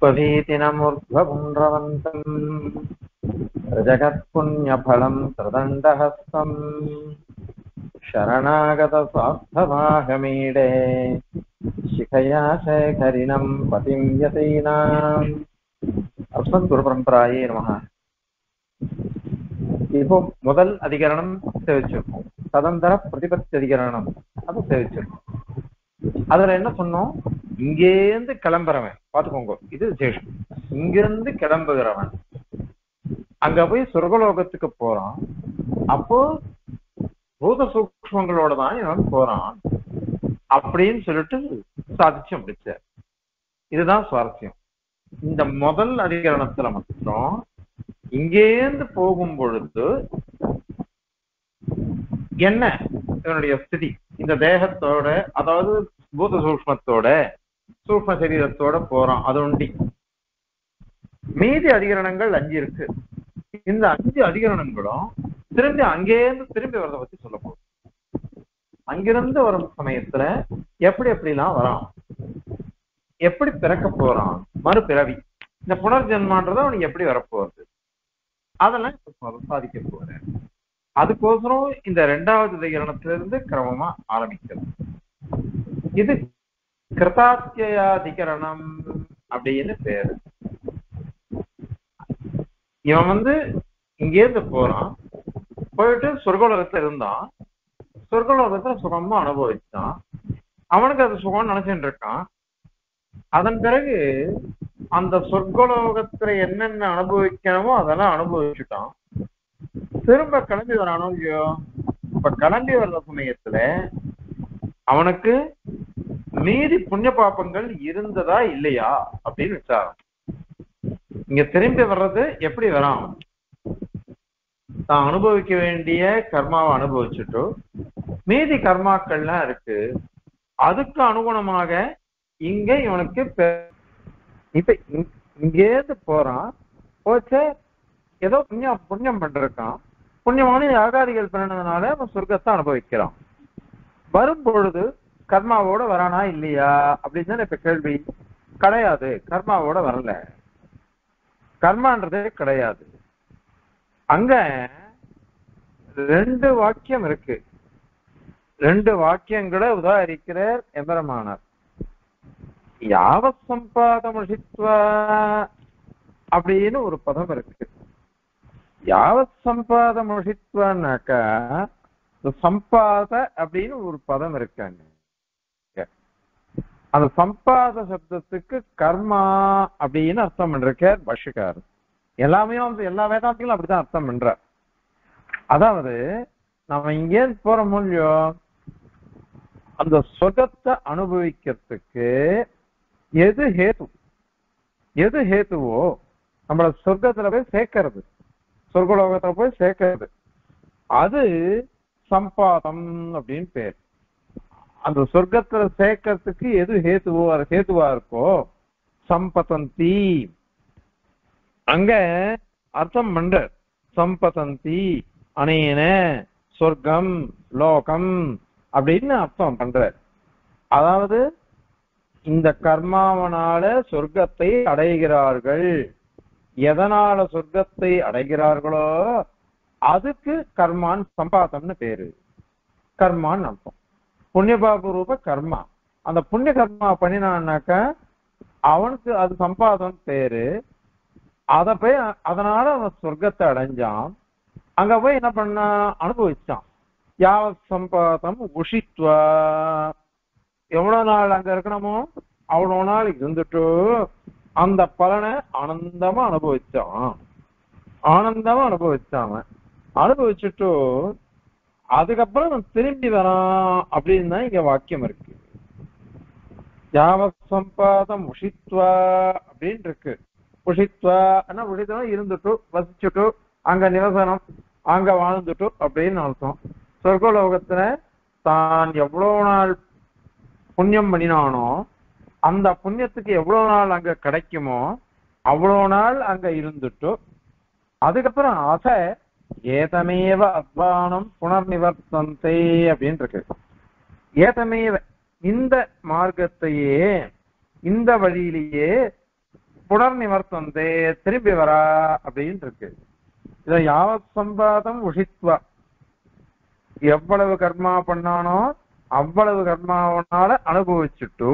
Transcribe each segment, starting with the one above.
उपभीतिनमूर्ध्वपुण्ड्रवन्तम् जगत्पुण्यफलम् त्रिदण्डहस्तम् शरणागतस्वार्थवाहमीडे शिखया शेखरिणम् पतिम् यतीनाम् அஸ்மத்குருபரம்பராயே நமக இப்போ முதல் அதிகரணம் சேவிச்சிருக்கோம் சதந்திர பிரதிபத்தி அதிகரணம் அதை சேவிச்சிருக்கோம் அதுல என்ன சொன்னோம் இங்கேருந்து கிளம்புறவன் பாத்துக்கோங்க இது விசேஷம் இங்கிருந்து கிளம்புகிறவன் அங்க போய் சொர்க்கலோகத்துக்கு போறான். அப்போ பூத சூக்மங்களோட தான் இவன் போறான் அப்படின்னு சொல்லிட்டு சாதிச்சு முடிச்சார். இதுதான் சுவாரஸ்யம். இந்த முதல் அதிகரணத்துல மட்டும் இங்கேருந்து போகும் பொழுது என்ன? இவனுடைய ஸ்திதி இந்த தேகத்தோட அதாவது பூத சூக்மத்தோட சூக்ம சரீரத்தோட போறான் அது ஒண்டி. மீதி அதிகரணங்கள் அஞ்சு இருக்கு. இந்த அஞ்சு அதிகரணங்களும் திரும்பி அங்கேருந்து திரும்பி வரத பத்தி சொல்ல போறோம். அங்கிருந்து வரும் சமயத்துல எப்படி எப்படிலாம் வரான்? எப்படி பிறக்க போறான்? மறுபிறவி. இந்த புனர்ஜென்மான்றது அவனுக்கு எப்படி வரப்போறது அதெல்லாம் சாதிக்க போறேன். அதுக்கோசரம் இந்த ரெண்டாவது அதிகரணத்திலிருந்து கிரமமா ஆரம்பிக்கிறது. இது கிருதாத்தியாதிகரணம் அப்படின்னு பேரு. இவன் வந்து இங்கேருந்து போறான். போயிட்டு சொர்க்கலோகத்துல இருந்தான். சொர்க்கலோகத்துல சுகமா அனுபவிச்சான். அவனுக்கு அது சுகம் நினைச்சுட்டு இருக்கான். அதன் பிறகு அந்த சொர்க்கலோகத்துல என்னென்ன அனுபவிக்கணுமோ அதெல்லாம் அனுபவிச்சுட்டான். திரும்ப கிளம்பி வரானோ இல்லையோ? இப்ப கிளம்பி வர்ற சமயத்துல அவனுக்கு மீதி புண்ணிய பாப்பங்கள் இருந்ததா இல்லையா அப்படின்னு விசாரம். இங்க திரும்பி வர்றது எப்படி வரான் தான் அனுபவிக்க வேண்டிய கர்மாவை அனுபவிச்சுட்டு மீதி கர்மாக்கள்லாம் இருக்கு. அதுக்கு அனுகுணமாக இங்க இவனுக்கு இப்ப இங்கேருந்து போறான். போச்சு ஏதோ புண்ணியம் புண்ணியம் பண்றான் புண்ணியமான யாகாதிகள் பண்ணதுனால அவன் சொர்க்கத்தை அனுபவிக்கிறான். வரும் பொழுது கர்மாவோட வரானா இல்லையா? அப்படின்னு தான் இப்ப கேள்வி கிடையாது. கர்மாவோட வரல. கர்மான்றதே கிடையாது. அங்க ரெண்டு வாக்கியம் இருக்கு. ரெண்டு வாக்கியங்களை உதாரிக்கிறார் எம்பரமானார். யாவத் சம்பாதமுஷித்வா அப்படின்னு ஒரு பதம் இருக்கு. யாவத் சம்பாதமுஷித்வான்னாக்கா சம்பாத அப்படின்னு ஒரு பதம் இருக்காங்க அந்த சம்பாத சப்தத்துக்கு கர்மா அப்படின்னு அர்த்தம் பண்றார் பஷ்யக்கார் எல்லாமே வந்து எல்லா வேதாந்திகளும் அப்படிதான் அர்த்தம் பண்ற அதாவது நம்ம இங்கே போற மூலியம் அந்த சொர்க்கத்தை அனுபவிக்கிறதுக்கு எது ஹேத்து? எது ஹேத்துவோ நம்மள சொர்க்கத்துல போய் சேர்க்கறது. சொர்க்கலோகத்துல போய் சேர்க்கறது. அது சம்பாதம் அப்படின்னு பேர். அந்த சொர்க்கத்துல சேர்க்கறதுக்கு எது ஹேத்துவோ அது ஹேத்துவா இருக்கோ சம்பதந்தி. அங்க அர்த்தம் பண்ற சம்பதந்தி அனேன சொர்க்கம் லோகம் அப்படின்னு அர்த்தம் பண்ற. அதாவது இந்த கர்மாவனால சொர்க்கத்தை அடைகிறார்கள். எதனால சொர்க்கத்தை அடைகிறார்களோ அதுக்கு கர்மான் சம்பாதம்னு பேரு. கர்மான்னு அர்த்தம். புண்ணியபாபு ரூப கர்மா. அந்த புண்ணிய கர்மா பண்ணினான்னாக்க அவனுக்கு அது சம்பாதம் பேரு அத போய் அதனால அவன் சொர்க்கத்தை அடைஞ்சான். அங்க போய் என்ன பண்ண அனுபவிச்சான். யாவ சம்பாதம் உஷித்வா. எவ்வளவு நாள் அங்க இருக்கணுமோ அவ்வளவு நாள் இருந்துட்டு அந்த பலனை ஆனந்தமா அனுபவிச்சான். ஆனந்தமா அனுபவிச்சான் அனுபவிச்சுட்டு அதுக்கப்புறம் திரும்பி வரான் அப்படின்னு தான் இங்க வாக்கியம் இருக்கு. யாவ சம்பாதம் உஷித்வா அப்படின்னு இருக்கு. உஷித்வா என்ன உஷித்வா இருந்துட்டு வசிச்சுட்டு அங்க நிவசனம் அங்க வாழ்ந்துட்டு அப்படின்னு அர்த்தம். சொர்க்கலோகத்துல தான் எவ்வளவு நாள் புண்ணியம் பண்ணினானோ அந்த புண்ணியத்துக்கு எவ்வளவு நாள் அங்க கிடைக்குமோ அவ்வளவு நாள் அங்க இருந்துட்டு அதுக்கப்புறம் அச ஏதமேவ அத்வானம் புனர்நிவர்த்தந்தே அப்படின்னு இருக்கு. ஏதமேவ இந்த மார்க்கத்தையே இந்த வழியிலேயே புனர் நிவர்த்தந்தே திரும்பி வரா அப்படின்னு இருக்கு. இத யாவத் சம்பாதம் உஷித்வா. எவ்வளவு கர்மா பண்ணானோ அவ்வளவு கர்மாவனால அனுபவிச்சுட்டு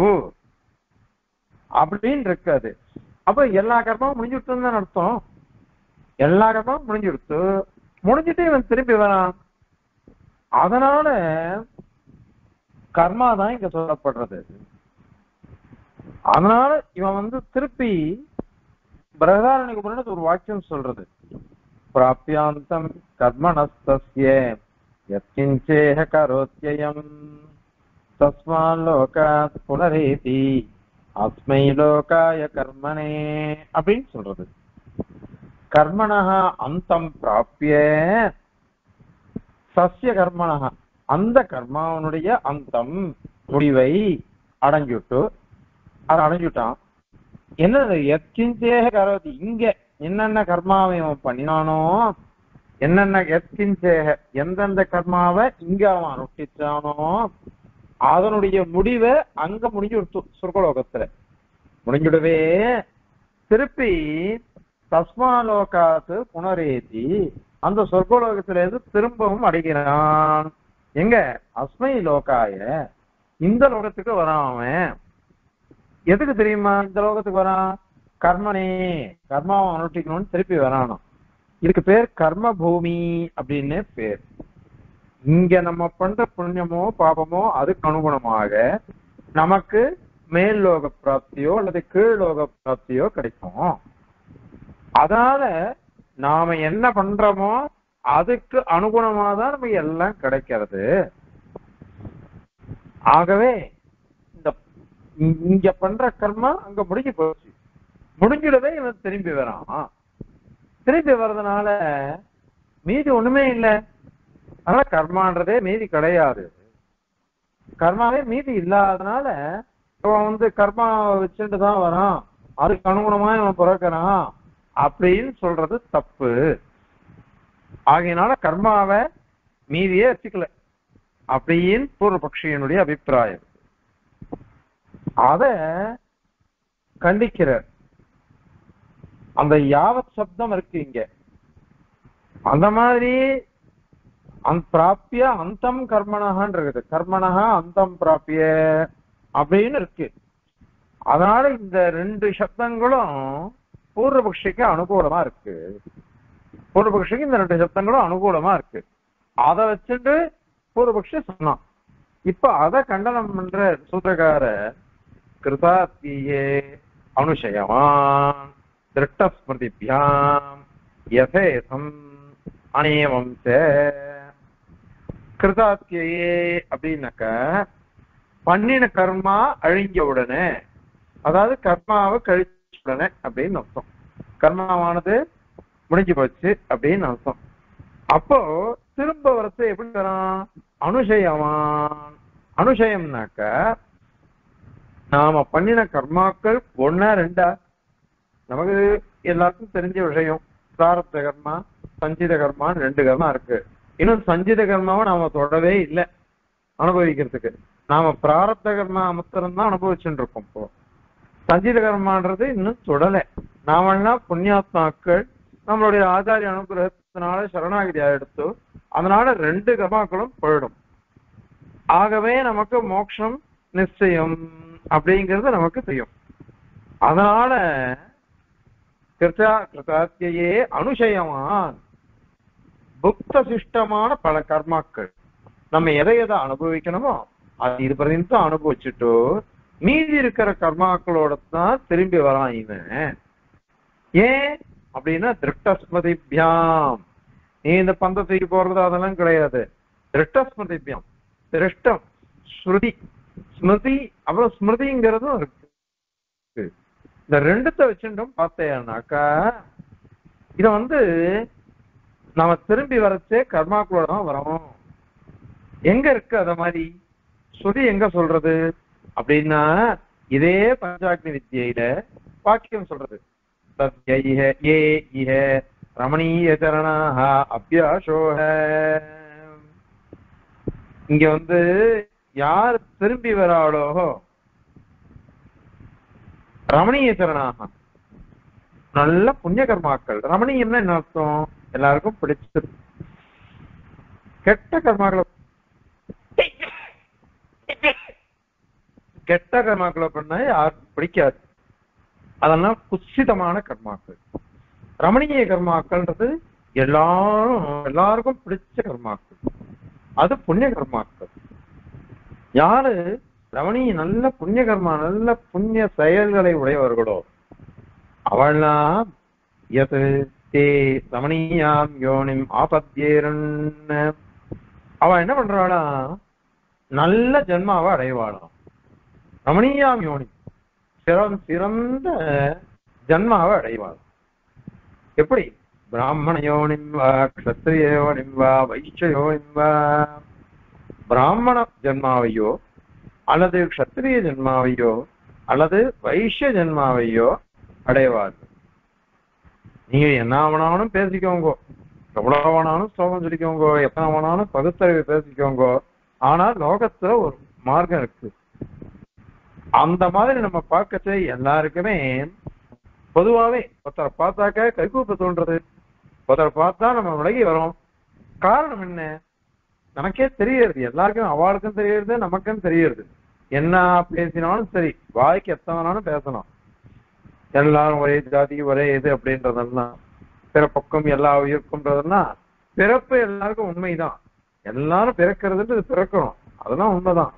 அப்படின்னு இருக்கு அது. அப்ப எல்லா கர்மாவும் முடிஞ்சுட்டுன்னு தான் அர்த்தம். எல்லா கர்மாவும் முடிஞ்சுடுத்து முடிஞ்சிட்டு இவன் திருப்பி வரான் அதனால கர்மா தான் இங்க சொல்லப்படுறது. அதனால இவன் வந்து திருப்பி பிரகதாரணிக்கு முன்னாடி ஒரு வாக்கியம் சொல்றது. பிராபியாந்தம் கர்மணஸ்திய யத்கிஞ்சேஹ கரோத்யயம். தஸ்மான் லோகாத் புனரேதி. அஸ்மை லோகாய கர்மனே அப்படின்னு சொல்றது. கர்மணः அந்தம் பிராப்பிய சஸ்ய கர்மணः அந்த கர்மாவனுடைய அந்தம் முடிவை அடைஞ்சுட்டு அதை அடைஞ்சுட்டான் என்னது எத்கிஞ்சேக கரோதி இங்க என்னென்ன கர்மாவை அவன் பண்ணினானோ என்னென்ன எத்கிஞ்சேக எந்தெந்த கர்மாவை இங்க அவன் அனுஷ்டிச்சானோ அதனுடைய முடிவை அங்க முடிஞ்சு சொர்க்கலோகத்துல. முடிஞ்சுடவே. திருப்பி தஸ்மாலோகாத்து புனரேதி. அந்த சொர்க்கலோகத்தில இருந்து திரும்பவும் அடைகிறான். எங்க? அஸ்மை லோகாய. இந்த லோகத்துக்கு வரான் அவன். எதுக்கு தெரியுமா இந்த லோகத்துக்கு வரான்? கர்மனே. கர்மாவை அனுஷ்டிக்கணும்னு திருப்பி வரானும் இதுக்கு பேர் கர்ம பூமி அப்படின்னு பேர். இங்க நம்ம பண்ற புண்ணியமோ பாபமோ அதுக்கு அனுகுணமாக நமக்கு மேல் லோக பிராப்தியோ அல்லது கீழ் லோக பிராப்தியோ கிடைக்கும். அதால நாம என்ன பண்றோமோ அதுக்கு அனுகுணமா தான் நமக்கு எல்லாம் கிடைக்கிறது. ஆகவே இந்த இங்க பண்ற கர்மா அங்க முடிஞ்சு போச்சு. முடிஞ்சிடவே இவன் திரும்பி வரான். திரும்பி வர்றதுனால மீதி ஒண்ணுமே இல்லை. அதனால கர்மான்றதே மீதி கிடையாது. கர்மாவே மீதி இல்லாதனால இவன் வந்து கர்மா வச்சுட்டு தான் வரான். அதுக்கு அனுகுணமா இவன் பிறக்கிறான். அப்படின்னு சொல்றது தப்பு. ஆகையினால கர்மாவை மீதியே வச்சுக்கல. அப்படின்னு பூர்வபக்ஷியனுடைய அபிப்பிராயம். அத கண்டிக்கிறார். அந்த யாவத் சப்தம் இருக்கு இங்க. அந்த மாதிரி அந் பிராப்பிய அந்தம் கர்மனகான் இருக்குது கர்மனகா அந்தம் பிராப்பிய அப்படின்னு இருக்கு. அதனால இந்த ரெண்டு சப்தங்களும் பூர்வபக்ஷிக்கு அனுகூலமா இருக்கு. பூர்வபக்ஷிக்கு இந்த ரெண்டு சப்தங்களும் அனுகூலமா இருக்கு. அதை வச்சுட்டு பூர்வபக்ஷி சொன்னான். இப்ப அத கண்டனம் பண்ற சூத்திரக்கார கிருதாத்தியே அனுஷயவான் திருஷ்டஸ்மிருதிபியாம் யசேதம் அநேவம் ச. கிருதாத்தியே அப்படின்னாக்க பண்ணின கர்மா அழிஞ்ச உடனே அதாவது கர்மாவை கழிச்ச உடனே அப்படின்னு அர்த்தம். கர்மாவானது முடிஞ்சு போச்சு அப்படின்னு அர்த்தம். அப்போ திரும்ப வரத்து எப்படி வரான்? அனுஷயமான் அனுஷயம்னாக்க நாம பண்ணின கர்மாக்கள் ஒன்னா ரெண்டா? நமக்கு எல்லாருக்கும் தெரிஞ்ச விஷயம். பிராரப்த கர்மா சஞ்சித கர்மான்னு ரெண்டு கர்மா இருக்கு. இன்னும் சஞ்சித கர்மாவை நாம தொடவே இல்லை. அனுபவிக்கிறதுக்கு. நாம பிராரத்த கர்மா மாத்திரம் தான் அனுபவிச்சுட்டு இருக்கோம் இப்போ. சஞ்சீத கர்மான்றது இன்னும் தொடலை. நாமெல்லாம் புண்ணியாத்மாக்கள் நம்மளுடைய ஆச்சாரிய அனுகிரகத்தினால சரணாகிதி எடுத்து அதனால ரெண்டு கர்மாக்களும் போயிடும். ஆகவே நமக்கு மோட்சம் நிச்சயம் அப்படிங்கிறது நமக்கு தெரியும். அதனால கிருத்தா கிருதாத்தியே அனுஷயமான் புக்த சிஷ்டமான பல கர்மாக்கள். நம்ம எதை எதை அனுபவிக்கணுமோ அது இது பர்யந்தம் அனுபவிச்சுட்டு மீதி இருக்கிற கர்மாக்களோட தான் திரும்பி வரான் இவன். ஏன்? அப்படின்னா திருஷ்டஸ்மதிபியாம். நீ இந்த பந்தத்துக்கு போறது அதெல்லாம் கிடையாது. திருஷ்டஸ்மதிபியம். திருஷ்டம் ஸ்ருதி. ஸ்மிருதி அப்புறம் ஸ்மிருதிங்கிறதும் இருக்கு. இந்த ரெண்டுத்த வச்சுட்டும் பார்த்தேன்னாக்கா இத வந்து நாம திரும்பி வரச்சே கர்மாக்களோட தான் வரோம். எங்க இருக்கு அத மாதிரி? ஸ்ருதி எங்க சொல்றது? அப்படின்னா இதே பஞ்சாக்னி வித்தியில வாக்கியம் சொல்றது. சத்ய இஹ ஏ இஹ ரமணீய சரணாக அபியாசோக இங்க வந்து யார் திரும்பி வராளோ ரமணீய சரணாக நல்ல புண்ணிய கர்மாக்கள் ரமணீயம்னா என்ன அர்த்தம்? எல்லாருக்கும் பிடிச்சது கெட்ட கர்மாக்களை கெட்ட கர்மாக்களை பண்ண யாருக்கும் பிடிக்காது. அதெல்லாம் குசிதமான கர்மாக்கள். ரமணீய கர்மாக்கள்ன்றது எல்லாரும் எல்லாருக்கும் பிடிச்ச கர்மாக்கள். அது புண்ணிய கர்மாக்கள். யாரு ரமணி நல்ல புண்ணிய கர்மா நல்ல புண்ணிய செயல்களை உடையவர்களோ அவள்லாம் எது? தே ரமணியாம் யோனிம் ஆபத்தியேரன் அவ என்ன பண்றாளா? நல்ல ஜென்மாவை அடைவாளாம். ரமணீயாம் யோனி சிறந்த சிறந்த ஜன்மாவை அடைவாள் எப்படி? பிராமண யோனிம் வா க்ஷத்ரிய யோனிம் வா வைஷ்ய யோனிம் வா. பிராமண ஜன்மாவையோ அல்லது க்ஷத்ரிய ஜன்மாவையோ அல்லது வைஷ்ய ஜன்மாவையோ அடைவார்கள் நீங்க என்ன வேணாலும் பேசிக்கோங்க. எவ்வளவு வேணாலும் ஸ்லோகம் சொல்லிக்கோங்க. எத்தனை வேணாலும் பகுத்தறிவு பேசிக்கோங்க. ஆனால் லோகத்துல ஒரு மார்க்கம் இருக்கு. அந்த மாதிரி நம்ம பார்க்கறது எல்லாருக்குமே பொதுவாவே ஒருத்தரை பார்த்தாக்க கைகூப்ப தோன்றது ஒருத்தரை பார்த்தா நம்ம விலகி வரோம் காரணம் என்ன? நமக்கே தெரியறது எல்லாருக்கும் அவளுக்கும் தெரியறது நமக்கும் தெரியறது என்ன பேசினாலும் சரி வாய்க்கு எத்தனாலும் பேசணும் எல்லாரும் ஒரே ஜாதி ஒரே இது அப்படின்றதெல்லாம் பிறப்பக்கம் எல்லா உயிருக்கும்ன்றதுன்னா பிறப்பு எல்லாருக்கும் உண்மைதான். எல்லாரும் பிறக்கிறதுன்றது பிறக்கணும். அதெல்லாம் உண்மைதான்.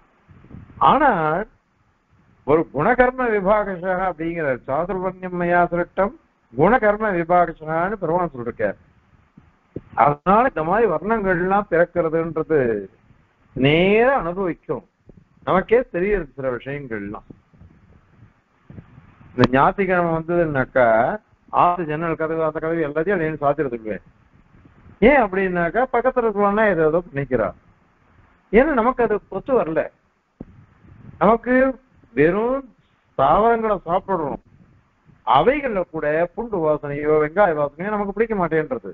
ஆனால் ஒரு குணகர்ம விபாகஷா அப்படிங்கிற சாதுர்வன்யமயா திருட்டம் குணகர்ம விபாகஷான்னு பெருமான் சொல்லிருக்கார். அதனால இந்த மாதிரி வர்ணங்கள்லாம் பிறக்கிறதுன்றது நேர அனுபவிக்கும். நமக்கே தெரியுது சில விஷயங்கள்லாம். இந்த ஞாயிற்றுக்கிழமை வந்ததுன்னாக்கா ஆறு ஜன்னல் கதவு அந்த கதவு எல்லாத்தையும் அப்படின்னு சாத்திரத்துக்குவேன் ஏன் அப்படின்னாக்கா பக்கத்துல இருக்கிறவனா ஏதோ ஏதோ நினைக்கிறா ஏன்னா நமக்கு அது பொத்து வரல. நமக்கு வெறும் தாவரங்களை சாப்பிடுறோம் அவைகள்ல கூட புண்டு வாசனையோ வெங்காய வாசனையோ நமக்கு பிடிக்க மாட்டேன்றது.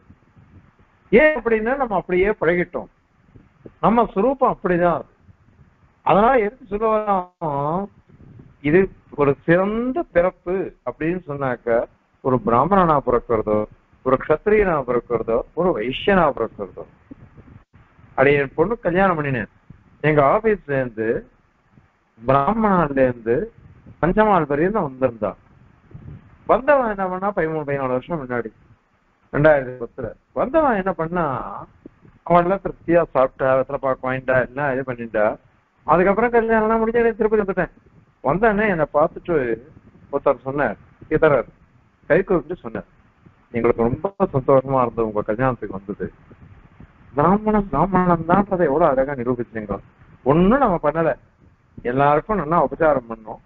ஏன் அப்படின்னா நம்ம அப்படியே பழகிட்டோம். நம்ம சுரூபம் அப்படிதான் அதனால எதுக்கு சொல்லுவோம் இது ஒரு சிறந்த பிறப்பு அப்படின்னு சொன்னாக்க ஒரு பிராமணனா பிறக்கிறதோ ஒரு க்ஷத்திரியனா பிறக்கிறதோ ஒரு வைஷ்யனா பிறக்கிறதோ. அப்படி என் பொண்ணு கல்யாணம் பண்ணினேன். எங்க ஆபீஸ்ல இருந்து பிராமணால இருந்து பஞ்சமால் வரையும் வந்திருந்தா வந்தவன் என்ன பண்ணா பதிமூணு பதினாலு வருஷம் முன்னாடி ரெண்டாயிரத்தி பத்துல. வந்தவன் என்ன பண்ணா அவன் எல்லாம் திருப்தியா சாப்பிட்டா வெத்தலை பாக்கு வாங்கிட்டா எல்லாம் இது பண்ணிட்டா. அதுக்கப்புறம் கல்யாணம்லாம் முடிஞ்சு எனக்கு திருப்பதி வந்துட்டேன். வந்தானே என்னை பார்த்துட்டு ஒருத்தர் சொன்னார் இதரர் கை கூப்பிட்டு சொன்னார் எங்களுக்கு ரொம்ப சந்தோஷமா இருந்தது உங்க கல்யாணத்துக்கு வந்தது. பிராமணன் பிராமணன் தான்றதை எவ்வளவு அழகா நிரூபிச்சீங்க ஒண்ணும் நம்ம பண்ணல. எல்லாருக்கும் நல்லா உபச்சாரம் பண்ணோம்.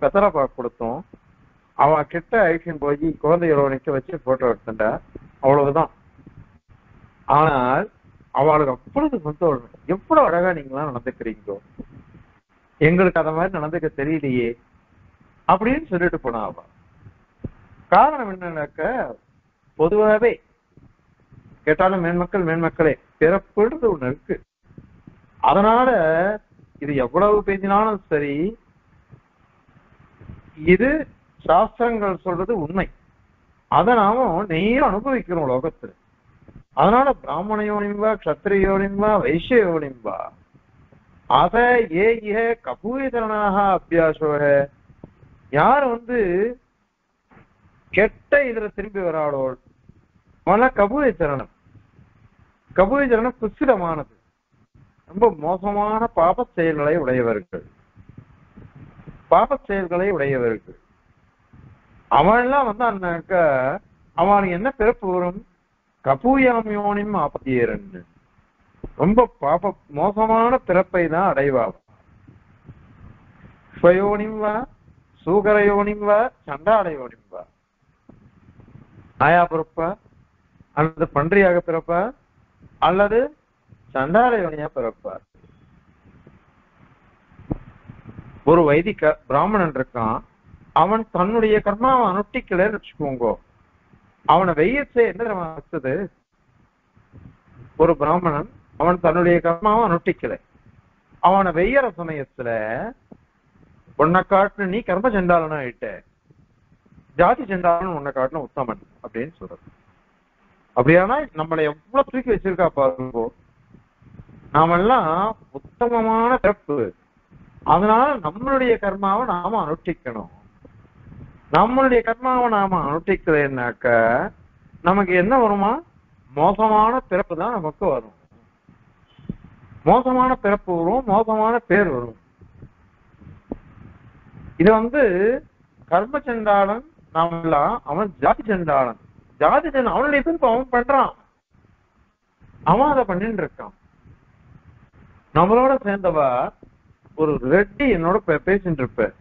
வெத்தலை பாக்கு கொடுத்தோம். அவன் கிட்ட ஐஷன் போய் குழந்தைகளோட நிக்க வச்சு போட்டோ எடுத்துட்டா. அவ்வளவுதான். ஆனால் அவளுக்கு அப்பொழுது சந்தோஷம் எவ்வளவு அழகா நீங்களாம் நடந்துக்கிறீங்களோ. எங்களுக்கு அத மாதிரி நடந்துக்க தெரியலையே. அப்படின்னு சொல்லிட்டு போனா அவ. காரணம் என்னன்னாக்க பொதுவாகவே கேட்டாலும் மேன்மக்கள் மேன்மக்களே பிறப்புன்றது ஒண்ணு இருக்கு. அதனால இது எவ்வளவு பேசினாலும் சரி இது சாஸ்திரங்கள் சொல்றது உண்மை. அதை நாம நேரம் அனுபவிக்கிறோம் லோகத்துல. அதனால பிராமணயோனிம்பா க்ஷத்ரியோனிம்பா வைஷ்யோனிம்பா அத ஏ இஹ கபூரிதரனாக அபியாசோக. யார் வந்து கெட்ட இதுல திரும்பி வராளோ மன கபூரிச்சரணம் கபூரிச்சரணம் குசிதமானது ரொம்ப மோசமான பாப செயல்களை உடையவர்கள். பாப செயல்களை உடையவர்கள். அவன்லாம் வந்து அண்ணாக்க அவனுக்கு என்ன பிறப்பு வரும்? கபூயாமியோனிம் ஆபத்தியரன் ரொம்ப பாப மோசமான பிறப்பை தான் அடைவான். ஸ்வயோனிம் வா சூகரயோனிம் வா சண்டாடயோனிம் வா. நாயா பிறப்பா? அல்லது பன்றியாக பிறப்பா? அல்லது சண்டாலயோனியா பிறப்பார். ஒரு வைதிக பிராமணன் இருக்கான். அவன் தன்னுடைய கர்மாவை அனுட்டிக்கல வச்சுக்கோங்க. அவனை வெய்யச்சே என்ன தெரியுமா வச்சது? ஒரு பிராமணன் அவன் தன்னுடைய கர்மாவை அனுட்டிக்கல. அவனை வெய்யற சமயத்துல உன்னை காட்டுன நீ கர்ம சண்டாளனா ஆயிட்ட. ஜாதி சென்றாலும் உன்னை காட்டிலும் உத்தமன் அப்படின்னு சொல்றது. அப்படியானா நம்மளை எவ்வளவு தூக்கி வச்சிருக்கா பாருங்கோ. நாமெல்லாம் உத்தமமான பிறப்பு அதனால நம்மளுடைய கர்மாவை நாம அனுஷ்டிக்கணும். நம்மளுடைய கர்மாவை நாம அனுஷ்டிக்கிறேன்னாக்க நமக்கு என்ன வருமா? மோசமான பிறப்பு தான் நமக்கு வரும். மோசமான பிறப்பு வரும் மோசமான பேர் வரும். இது வந்து கர்ம செண்டாளன் நாம எல்லாம் அவன் ஜாதி செண்டாளன். ஜாதி செண்டாளன் அவனுடைய பின்பு அவன் பண்றான். அவன் அதை பண்ணிட்டு இருக்கான். நம்மளோட சேர்ந்தவா ஒரு ரெட்டி என்னோட பே- பேசிட்டு இருப்ப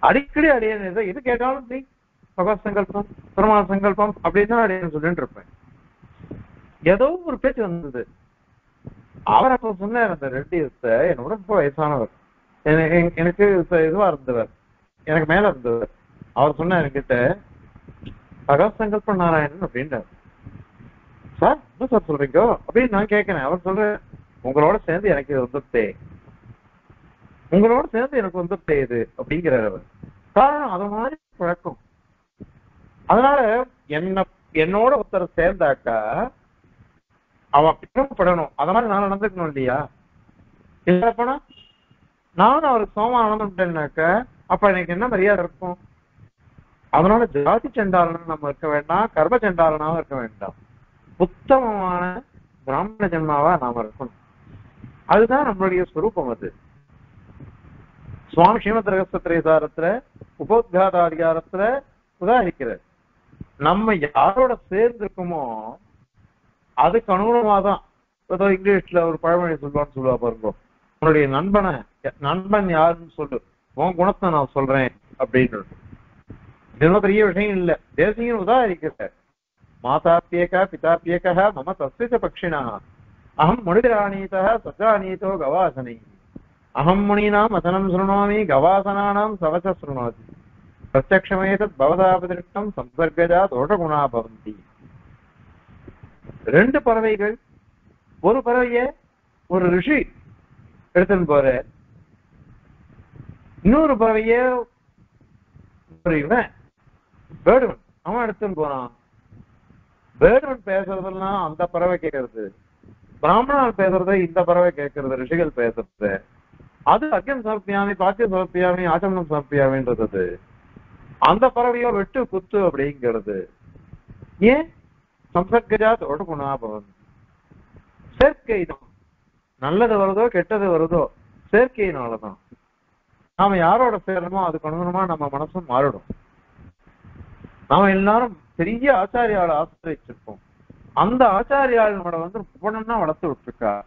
அடிக்கடி அடியன் இதை இது கேட்டாலும் நீ பகவத் சங்கல்பம் பெருமாள் சங்கல்பம் அப்படின்னு தான் அடியன் சொல்லிட்டு இருப்பேன் ஏதோ ஒரு பேச்சு வந்தது. அவர் அப்ப சொன்னார் அந்த ரெட்டி என்னோட ரொம்ப வயசானவர். எனக்கு எனக்கு இதுவா இருந்தவர். எனக்கு மேல இருந்தவர். அவர் சொன்னார் என்கிட்ட பகவத் சங்கல்ப நாராயணன் அப்படின்றார் சார் என்ன சார் சொல்றீங்க? அப்படின்னு நான் கேட்கிறேன். அவர் சொல்றேன் உங்களோட சேர்ந்து எனக்கு இது வந்துட்டே உங்களோட சேர்ந்து எனக்கு வந்துட்டே இது அப்படிங்கிறார் அவர். காரணம் அது மாதிரி பழக்கம். அதனால என்ன என்னோட ஒருத்தர் சேர்ந்தாக்கா அவன் பிறப்படணும் அத மாதிரி நான் நடந்துக்கணும் இல்லையா? இல்லப்பனா நானும் அவருக்கு சோமா நடந்துட்டேன்னாக்க அப்ப எனக்கு என்ன மரியாதை இருக்கும்? அதனால ஜாதி செண்டாளனும் நம்ம இருக்க வேண்டாம் கர்ம செண்டாளனாவும் இருக்க வேண்டாம். உத்தமமான பிராமண ஜென்மாவா நாம இருக்கணும். அதுதான் நம்மளுடைய ஸ்வரூபம் அது. சுவாமி ஸ்ரீமத் ரகசியத்திரேசாரத்துல உபோத்காத அதிகாரத்துல உதாரிக்கிறார் நம்ம யாரோட சேர்ந்து இருக்கோமோ அதுக்கு அனுகுணமா தான் ஏதோ இங்கிலீஷ்ல ஒரு பழமொழி சொல்லுவான்னு சொல்லுவா பாருங்க. உன்னுடைய நண்பனை நண்பன் யாருன்னு சொல்லு. உன் குணத்தை நான் சொல்றேன் அப்படின்னு. இது ஒன்றும் பெரிய விஷயம் இல்ல. தேசியம் உதாரிக்கிறார் மாதாப்பியக பிதாப்பியக மம தஸ்ய பக்ஷிணா அகம் முனிராணீதः சஜானீதோ கவாசனை அகம் முனீனாம் வசனம் शृणोमि கவாசனானாம் சவச शृणोति பிரத்யக்ஷமேதத் பவதாபதிருஷ்டம் சம்பர்கஜா தோஷகுணா பவந்தி ரெண்டு பறவைகள் ஒரு பறவைய ஒரு ரிஷி எடுத்துன்னு போற இன்னொரு பறவைய ஒரு இவன் பேர்டுவன் அவன் எடுத்துன்னு போறான் பேர்டுவன் பேசுறதெல்லாம் அந்த பறவை கேட்கறது பிராமணால் பேசுறத இந்த பறவை கேட்கறது ரிஷிகள் பேசுறது. அது அக்கியம் சமர்ப்பியாமி பாக்கியம் சமர்ப்பியாமி ஆச்சமனம் சமர்ப்பியாமின்றது அந்த பறவையோ வெட்டு குத்து அப்படிங்கிறது. ஏன்? சம்பர்கஜா தோட குணாபவன் சேர்க்கை தான். நல்லது வருதோ கெட்டது வருதோ சேர்க்கையினாலதான். நாம யாரோட சேரணுமோ அதுக்கு அனுகுணமா நம்ம மனசும் மாறிடும். நாம எல்லாரும் பெரிய ஆச்சாரியால ஆசிரியச்சிருப்போம். அந்த ஆச்சாரியாளனோட வந்து புவனம்னா வளர்த்து விட்டுருக்கா.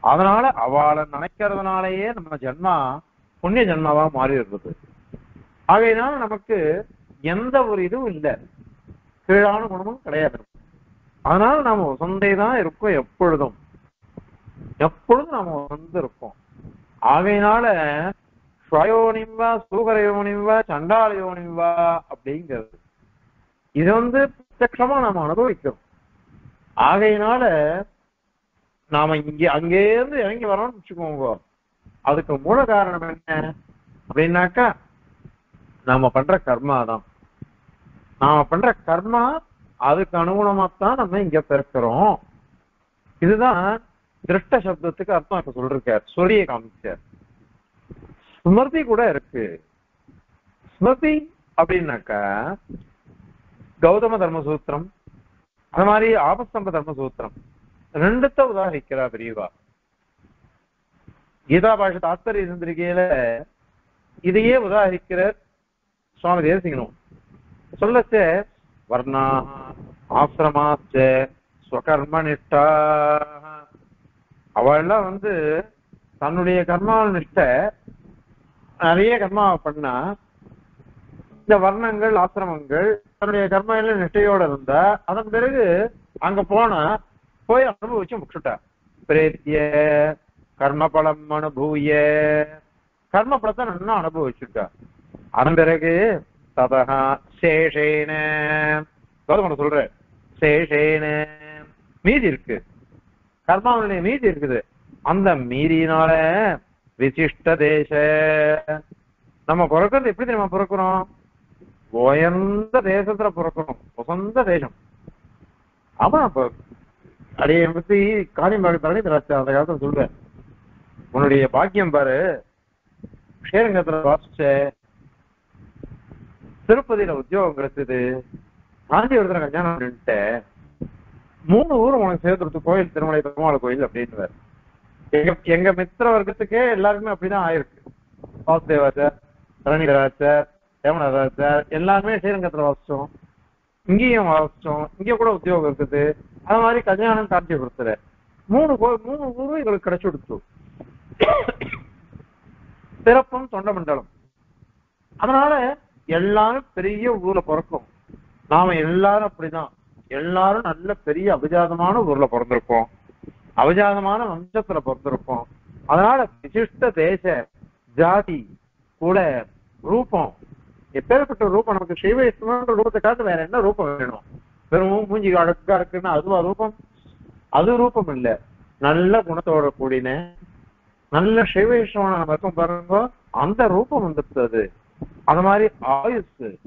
அதனால அவளை நினைக்கிறதுனாலயே நம்ம ஜென்மா புண்ணிய ஜென்மாவா மாறி ஆகையினால நமக்கு எந்த ஒரு இதுவும் இல்லை. கீழான குணமும் கிடையாது. அதனால நாம சொந்தை தான் இருக்கோம் எப்பொழுதும். எப்பொழுதும் நாம வந்து இருக்கோம். ஆகையினால ஸ்வயோனிம்பா சூகர யோனிம்பா சண்டாள யோனிம்பா அப்படிங்கிறது. இது வந்து பிரத்யமா நாம அனுபவிக்கிறோம். ஆகையினால நாம இங்க அங்கே இருந்து இறங்கி வரோம்னு வச்சுக்கோங்க அதுக்கு மூல காரணம் என்ன அப்படின்னாக்கா நாம பண்ற கர்மா தான். நாம பண்ற கர்மா அதுக்கு அனுகுணமாத்தான் நம்ம இங்க பிறக்கிறோம். இதுதான் திருஷ்ட சப்தத்துக்கு அர்த்தம் இப்ப சொல்றார் சொல்லிய காமிச்சார். ஸ்மிருதி கூட இருக்கு. ஸ்மிருதி அப்படின்னாக்கா கௌதம தர்மசூத்திரம் அது மாதிரி ஆபஸ்தம்ப தர்மசூத்திரம். ரெண்டுத்த உதாரிக்கிறா பெரியவா. கீதா பாஷ தாத்பரிய சந்திரிகையில இதையே உதாரிக்கிற சுவாமி தேசிகனும் சொல்லச்ச வர்ணா ஆசிரமாச்ச ஸ்வகர்மனிஷ்டா. அவெல்லாம் வந்து தன்னுடைய கர்மாவில் நிஷ்ட நிறைய கர்மாவை பண்ணா இந்த வர்ணங்கள் ஆசிரமங்கள் தன்னுடைய கர்மையில நிஷ்டையோட இருந்தா அதன் பிறகு அங்க போனா போய் அனுபவிச்சு முடிச்சுட்டா. பிரேத்திய கர்மபலம் அனுபூய. கர்ம பலத்தை நல்லா அனுபவிச்சுட்டா. அதன் பிறகு ததா சேஷேன. கௌதமன சொல்ற சேஷேன. மீதி இருக்கு. கர்மாவனுடைய மீதி இருக்குது. அந்த மீதியினால விசிஷ்ட தேச. நம்ம பிறக்கிறது எப்படி நம்ம பிறக்கிறோம்? உயர்ந்த தேசத்துல பிறக்கணும். உசந்த தேசம். ஆமா இப்ப அடைய பத்தி காளியம்பாக்கத்தாலே அந்த காலத்துல சொல்லுவேன் உன்னுடைய பாக்கியம் பாரு. ஸ்ரீரங்கத்துல வாசிச்ச திருப்பதியில உத்தியோகம் கிடைச்சது. காஞ்சிபுரத்துல கல்யாணம் பண்ணிட்ட மூணு ஊர் உனக்கு சேர்த்துறது கோயில் திருமலை பெருமாள் கோயில் அப்படின்னு எங்க எங்க மித்திர வர்க்கத்துக்கே எல்லாருக்குமே அப்படிதான் ஆயிருக்கு. வாசுதேவாச்சார் ரணீதராச்சார் எல்லாமே எல்லாருமே ஸ்ரீரங்கத்துல வாசிச்சோம். இங்கேயும் வாசிச்சோம். இங்க கூட உத்தியோகம் இருக்குது. அது மாதிரி கல்யாணம் காஞ்சிபுரத்துல மூணு கோ மூணு ஊரும் எங்களுக்கு கிடைச்சு கொடுத்து. சிறப்பும் தொண்ட மண்டலம். அதனால எல்லாரும் பெரிய ஊர்ல பிறக்கும். நாம எல்லாரும் அப்படிதான். எல்லாரும் நல்ல பெரிய அபிஜாதமான ஊர்ல பிறந்திருப்போம். அபிஜாதமான வம்சத்துல பிறந்திருப்போம். அதனால விசிஷ்ட தேச ஜாதி கூட ரூபம் எப்பேற்பட்ட ரூபம்? நமக்கு சைவ இஸ்லாம்ன்ற ரூபத்தை காட்டு வேற என்ன ரூபம் வேணும்? வெறும் மூஞ்சி அழகா இருக்குன்னா அதுவா ரூபம்? அது ரூபம் இல்ல. நல்ல குணத்தோட கூடின நல்ல சைவ இஸ்லாம நம்ம இருக்கும் பாருங்க அந்த ரூபம் வந்துடுது அது அந்த மாதிரி ஆயுசு.